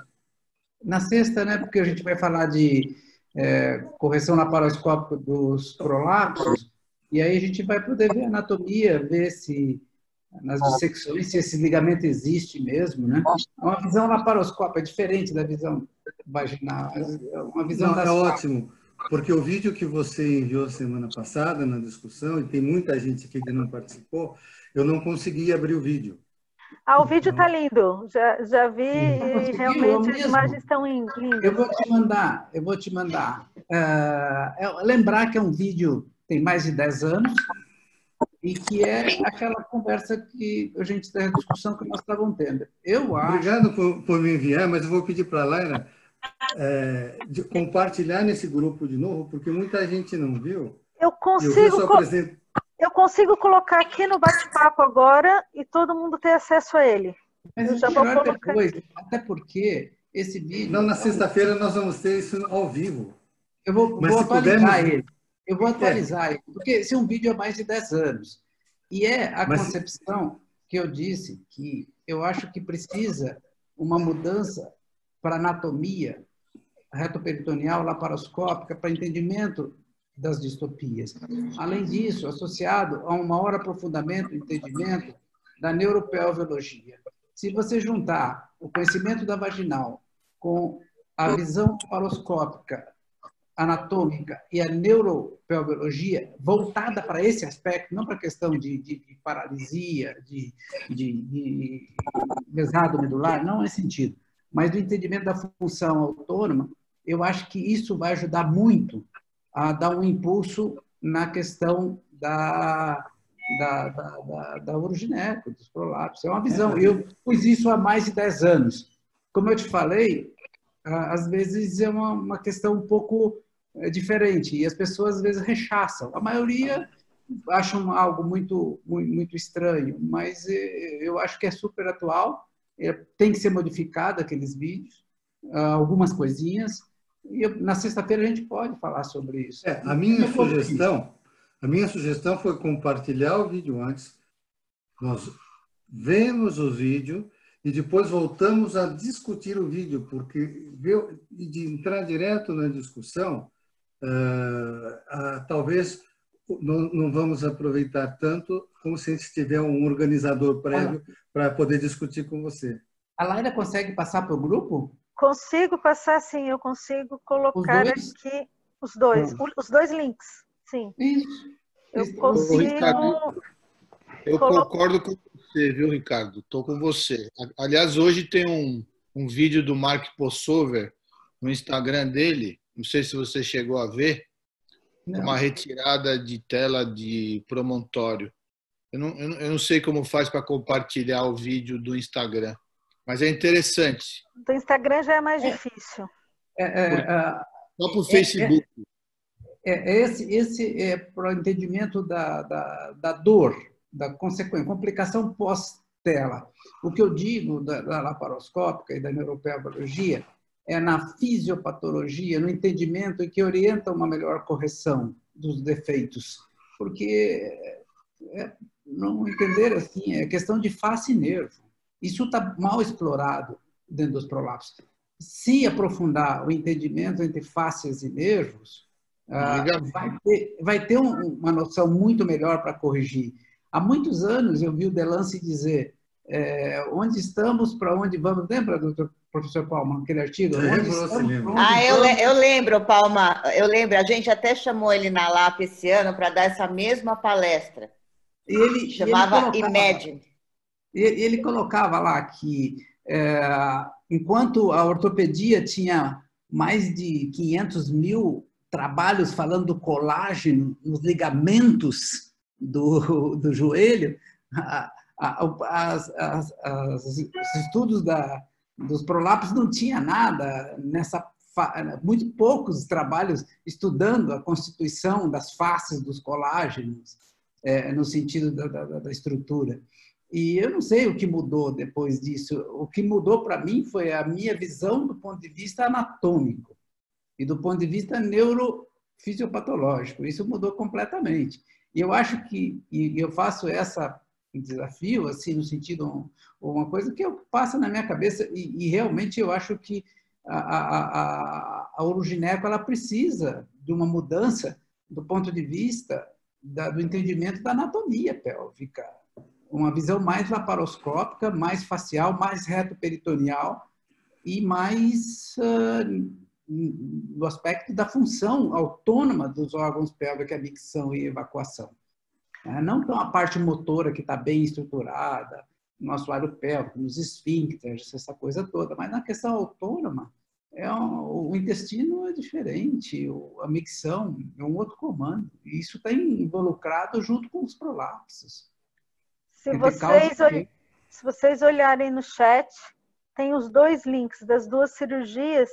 Na sexta, né? Porque a gente vai falar de é, correção laparoscópica dos prolapsos, e aí a gente vai poder ver a anatomia, ver se nas dissecções se esse ligamento existe mesmo, né? É uma visão laparoscópica, é diferente da visão vaginal, é uma visão Não, é ótimo, porque o vídeo que você enviou semana passada na discussão, e tem muita gente aqui que não participou, eu não consegui abrir o vídeo. Ah, o vídeo está lindo. Já, já vi e realmente as imagens estão lindas. Eu vou te mandar, eu vou te mandar. Uh, lembrar que é um vídeo tem mais de 10 anos e que é aquela conversa que a gente tem a discussão que nós estávamos tendo. Eu acho. Obrigado por, por me enviar, mas eu vou pedir para a Laira é, de compartilhar nesse grupo de novo, porque muita gente não viu. Eu consigo. Eu, apresento... eu consigo colocar aqui no bate-papo agora e todo mundo ter acesso a ele. Mas eu já vou colocar. Depois, até porque esse vídeo. Não, na sexta-feira nós vamos ter isso ao vivo. Eu vou, Mas vou atualizar pudermos... ele. Eu vou atualizar é. ele, porque esse é um vídeo há mais de 10 anos. E é a Mas... concepção que eu disse, que eu acho que precisa uma mudança para anatomia retoperitoneal, laparoscópica, para entendimento das distopias. Além disso, associado a um maior aprofundamento, entendimento da neuropelviologia. Se você juntar o conhecimento da vaginal com a visão laparoscópica anatômica e a neuropelviologia voltada para esse aspecto, não para a questão de, de, de paralisia, de, de, de medular, não nesse sentido, mas do entendimento da função autônoma, eu acho que isso vai ajudar muito a dar um impulso na questão da, da, da, da, da urogineco, dos prolapsos. É uma visão. Eu fiz isso há mais de 10 anos. Como eu te falei, às vezes é uma, uma questão um pouco é, diferente e as pessoas às vezes rechaçam. A maioria acham algo muito, muito, muito estranho, mas é, eu acho que é super atual. É, tem que ser modificado aqueles vídeos, algumas coisinhas. E eu, na sexta-feira a gente pode falar sobre isso. É, a minha sugestão, a minha sugestão foi compartilhar o vídeo antes. Nós vemos o vídeo e depois voltamos a discutir o vídeo, porque de entrar direto na discussão, uh, uh, talvez não, não, vamos aproveitar tanto como se a gente tiver um organizador prévio para poder discutir com você. A Laila consegue passar para o grupo? Consigo passar, sim. Eu consigo colocar aqui os dois, os dois links, sim. Isso. Eu consigo. Ricardo, eu concordo com você, viu, Ricardo? Estou com você. Aliás, hoje tem um, um vídeo do Mark Possover no Instagram dele. Não sei se você chegou a ver. Não. Uma retirada de tela de promontório. Eu não, eu não sei como faz para compartilhar o vídeo do Instagram, mas é interessante. Do Instagram já é mais é. difícil. É, é, é Só para o Facebook. É, esse, esse é para o entendimento da, da, da dor da consequência, complicação pós-tela. O que eu digo da, da laparoscópica e da neuropelviologia é na fisiopatologia, no entendimento que orienta uma melhor correção dos defeitos. Porque é, não entender assim, é questão de face e nervo. Isso está mal explorado dentro dos prolapsos. Se aprofundar o entendimento entre faces e nervos, ah, vai ter, vai ter uma noção muito melhor para corrigir. Há muitos anos eu vi o Delance dizer é, onde estamos, para onde vamos. Lembra, doutor professor Palma, aquele artigo? Onde estamos, ah, eu, eu lembro, Palma, eu lembro. A gente até chamou ele na LAP esse ano para dar essa mesma palestra. Ele chamava ele Imagine. Ele, colocava lá que é, enquanto a ortopedia tinha mais de 500 mil trabalhos falando do colágeno nos ligamentos do, do joelho, a, a, as, as, as, os estudos da, dos prolapsos não tinha nada nessa muito poucos trabalhos estudando a constituição das faces dos colágenos é, no sentido da, da, da, estrutura e eu não sei o que mudou depois disso. O que mudou para mim foi a minha visão do ponto de vista anatômico e do ponto de vista neurofisiopatológico. Isso mudou completamente. E eu acho que, e eu faço essa desafio, assim, no sentido, uma coisa que passa na minha cabeça, e, e realmente eu acho que a, a, a, a urogineco, ela precisa de uma mudança do ponto de vista da, do entendimento da anatomia pélvica, uma visão mais laparoscópica, mais facial, mais reto peritoneal e mais uh, no aspecto da função autônoma dos órgãos pélvicos, a micção e evacuação. É, não tão a parte motora que está bem estruturada, no assoalho pélvico, nos esfíncteres, essa coisa toda, mas na questão autônoma, é um, o intestino é diferente, a micção é um outro comando. E isso está involucrado junto com os prolapsos. Se vocês, se vocês olharem no chat, tem os dois links das duas cirurgias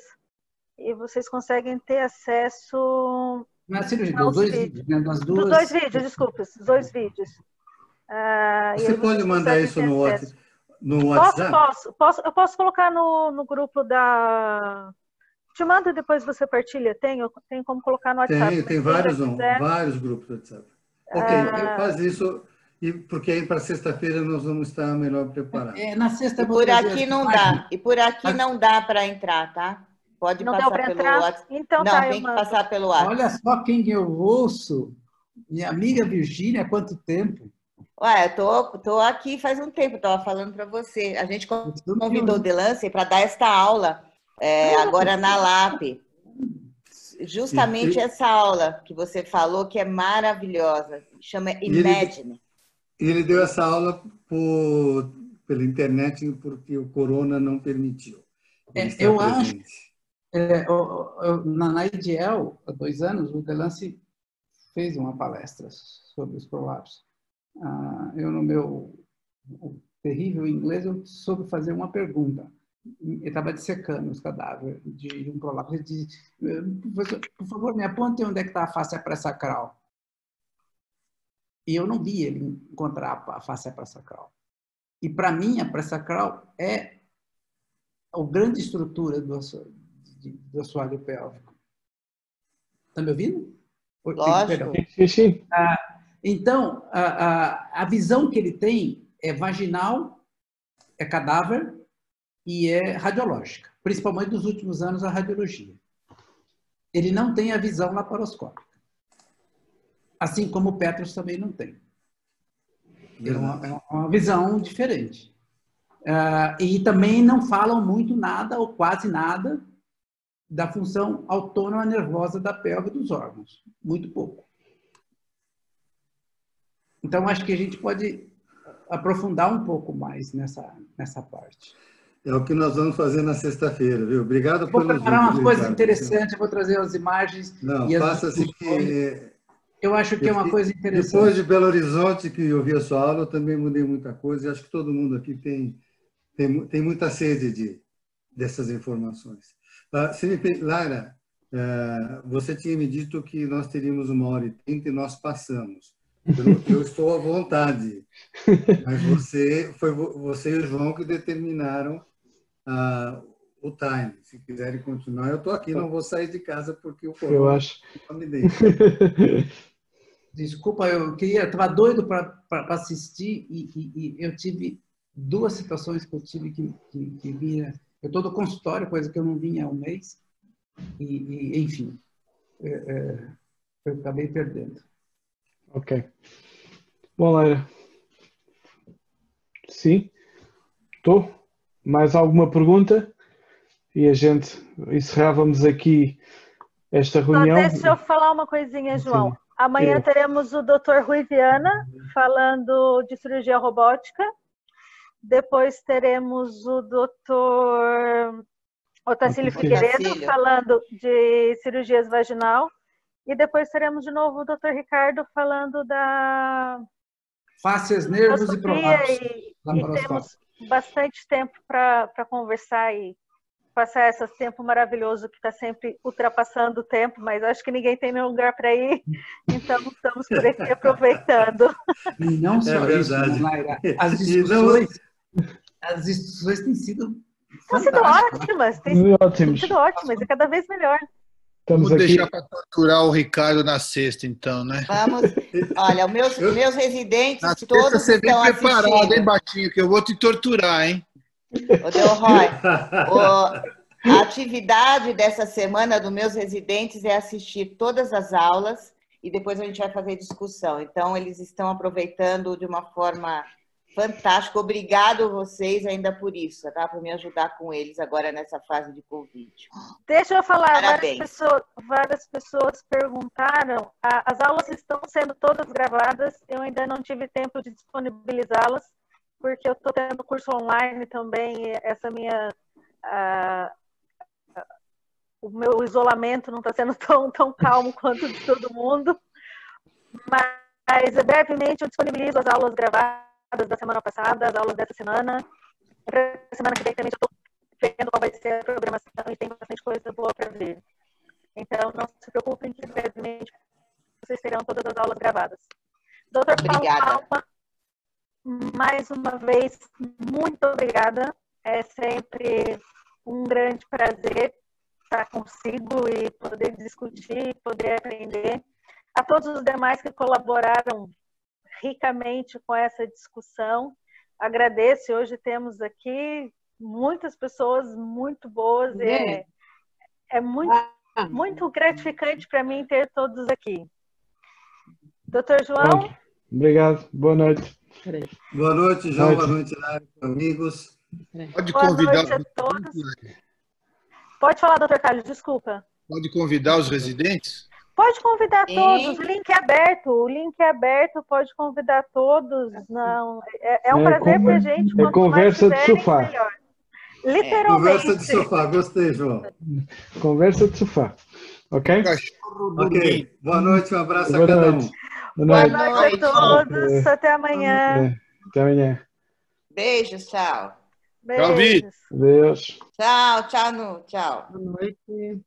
e vocês conseguem ter acesso. Na cirurgia, dos dois vídeos, né? duas... Dos dois vídeos, desculpa, os dois vídeos. Uh, Você pode mandar isso no WhatsApp? No WhatsApp? Posso, posso, posso, eu posso colocar no, no grupo da. Te mando e depois você partilha. Tem, tem como colocar no WhatsApp. Tem, tem vários, vários grupos do WhatsApp. Ok, uh... faz isso, e porque aí para sexta-feira nós vamos estar melhor preparados. É, na sexta por aqui não dá. E por aqui não dá para entrar, tá? Pode não passar pelo entrar? WhatsApp. Então, não, tá, tem que passar pelo WhatsApp. Olha só quem eu ouço. Minha amiga Virgínia, há quanto tempo? Ué, eu tô, tô aqui faz um tempo, estava falando para você. A gente convidou o Delance para dar esta aula é, agora na LAP. Justamente essa aula que você falou, que é maravilhosa. Chama Imagine. Ele, ele deu essa aula por, pela internet porque o Corona não permitiu. É, eu presente. acho é, na, na IDL, há dois anos, o Delance fez uma palestra sobre os prolapsos. Ah, eu, no meu terrível inglês, eu soube fazer uma pergunta. Ele estava dissecando os cadáveres de um prolapso. Ele disse, por favor, me aponte onde é que está a face pré-sacral. E eu não vi ele encontrar a face pré-sacral. E, para mim, a pré-sacral é a grande estrutura do, do assoalho pélvico. Está me ouvindo? Lógico. Ah, então, a, a, a visão que ele tem é vaginal, é cadáver e é radiológica, principalmente nos últimos anos a radiologia. Ele não tem a visão laparoscópica, assim como o Petros também não tem. É uma, é uma visão diferente. Uh, e também não falam muito nada ou quase nada da função autônoma nervosa da pelve dos órgãos. Muito pouco. Então, acho que a gente pode aprofundar um pouco mais nessa, nessa parte. É o que nós vamos fazer na sexta-feira, viu? Obrigado vou pelo Vou preparar umas coisas interessantes, vou trazer as imagens. Não, faça-se que... Eu acho que é uma coisa interessante. Depois de Belo Horizonte, que eu vi a sua aula, eu também mudei muita coisa e acho que todo mundo aqui tem, tem, tem muita sede de, dessas informações. Uh, Lara, uh, você tinha me dito que nós teríamos uma hora e trinta e nós passamos. Eu, eu, estou à vontade, mas você foi você e o João que determinaram uh, o time. Se quiserem continuar, eu estou aqui, não vou sair de casa porque o eu acho. Desculpa, eu queria, estava doido para assistir e, e, e, eu tive duas situações que eu tive que, que, que vir eu estou no consultório, coisa que eu não vinha há um mês. E, e enfim, é, é, eu acabei perdendo. Ok. Bom, Leira. Sim? Estou? Mais alguma pergunta? E a gente encerrávamos aqui esta reunião. Só deixa eu falar uma coisinha, João. Sim. Amanhã eu. teremos o Dr. Rui Viana falando de cirurgia robótica. Depois teremos o doutor Otacílio Figueiredo falando de cirurgias vaginal. E depois teremos de novo o doutor Ricardo falando da. Fáscias, nervos e prolapsos. E, e temos bastante tempo para conversar e passar esse tempo maravilhoso que está sempre ultrapassando o tempo, mas acho que ninguém tem nenhum lugar para ir, então estamos por aqui aproveitando. E não só é isso, Mayra, as discussões as discussões têm sido Têm sido ótimas, têm sido ótimas e cada vez melhor. Estamos Vamos aqui. deixar para torturar o Ricardo na sexta, então, né? Vamos. Olha, os meus, meus residentes Na sexta todos você vem estão preparado, hein, assistindo. Batinho, que eu vou te torturar, hein? Ô, Delroy, o- a atividade dessa semana dos meus residentes é assistir todas as aulas e depois a gente vai fazer discussão. Então, eles estão aproveitando de uma forma fantástica. Obrigado vocês ainda por isso, tá? Por me ajudar com eles agora nessa fase de Covid. Deixa eu falar, várias pessoas, várias pessoas perguntaram, as aulas estão sendo todas gravadas, eu ainda não tive tempo de disponibilizá-las, porque eu estou tendo curso online também, e essa minha. ah, o meu isolamento não está sendo tão, tão calmo quanto de todo mundo, mas brevemente eu disponibilizo as aulas gravadas da semana passada, as aulas dessa semana. Para semana que vem também estou vendo qual vai ser a programação e tem bastante coisa boa para ver. Então, não se preocupem que brevemente vocês terão todas as aulas gravadas. Doutor Obrigada. Palma, mais uma vez, muito obrigada. É sempre um grande prazer estar consigo e poder discutir, poder aprender. A todos os demais que colaboraram ricamente com essa discussão, agradeço. Hoje temos aqui muitas pessoas muito boas. e É, é muito, muito gratificante para mim ter todos aqui. Doutor João? Obrigado. Boa noite. Boa noite, João. Noite. Boa noite, amigos. Pode Boa convidar, noite a todos. Pode falar, doutor Carlos, desculpa. pode convidar os residentes? Pode convidar Sim. todos, o link é aberto, o link é aberto, pode convidar todos. Não, é, é um É prazer conver- pra gente. é conversa mais de tiverem, sofá. melhor. Literalmente. Conversa de sofá. Gostei, João. Conversa de sofá. Ok? Cachorro Ok. Boa noite, um abraço Boa a cada noite. um. Boa Boa noite. noite a todos, até amanhã. Até amanhã. Beijos, tchau. Tchau, Vi. Beijos. Adeus. Tchau, tchau, Nu, tchau. Boa noite.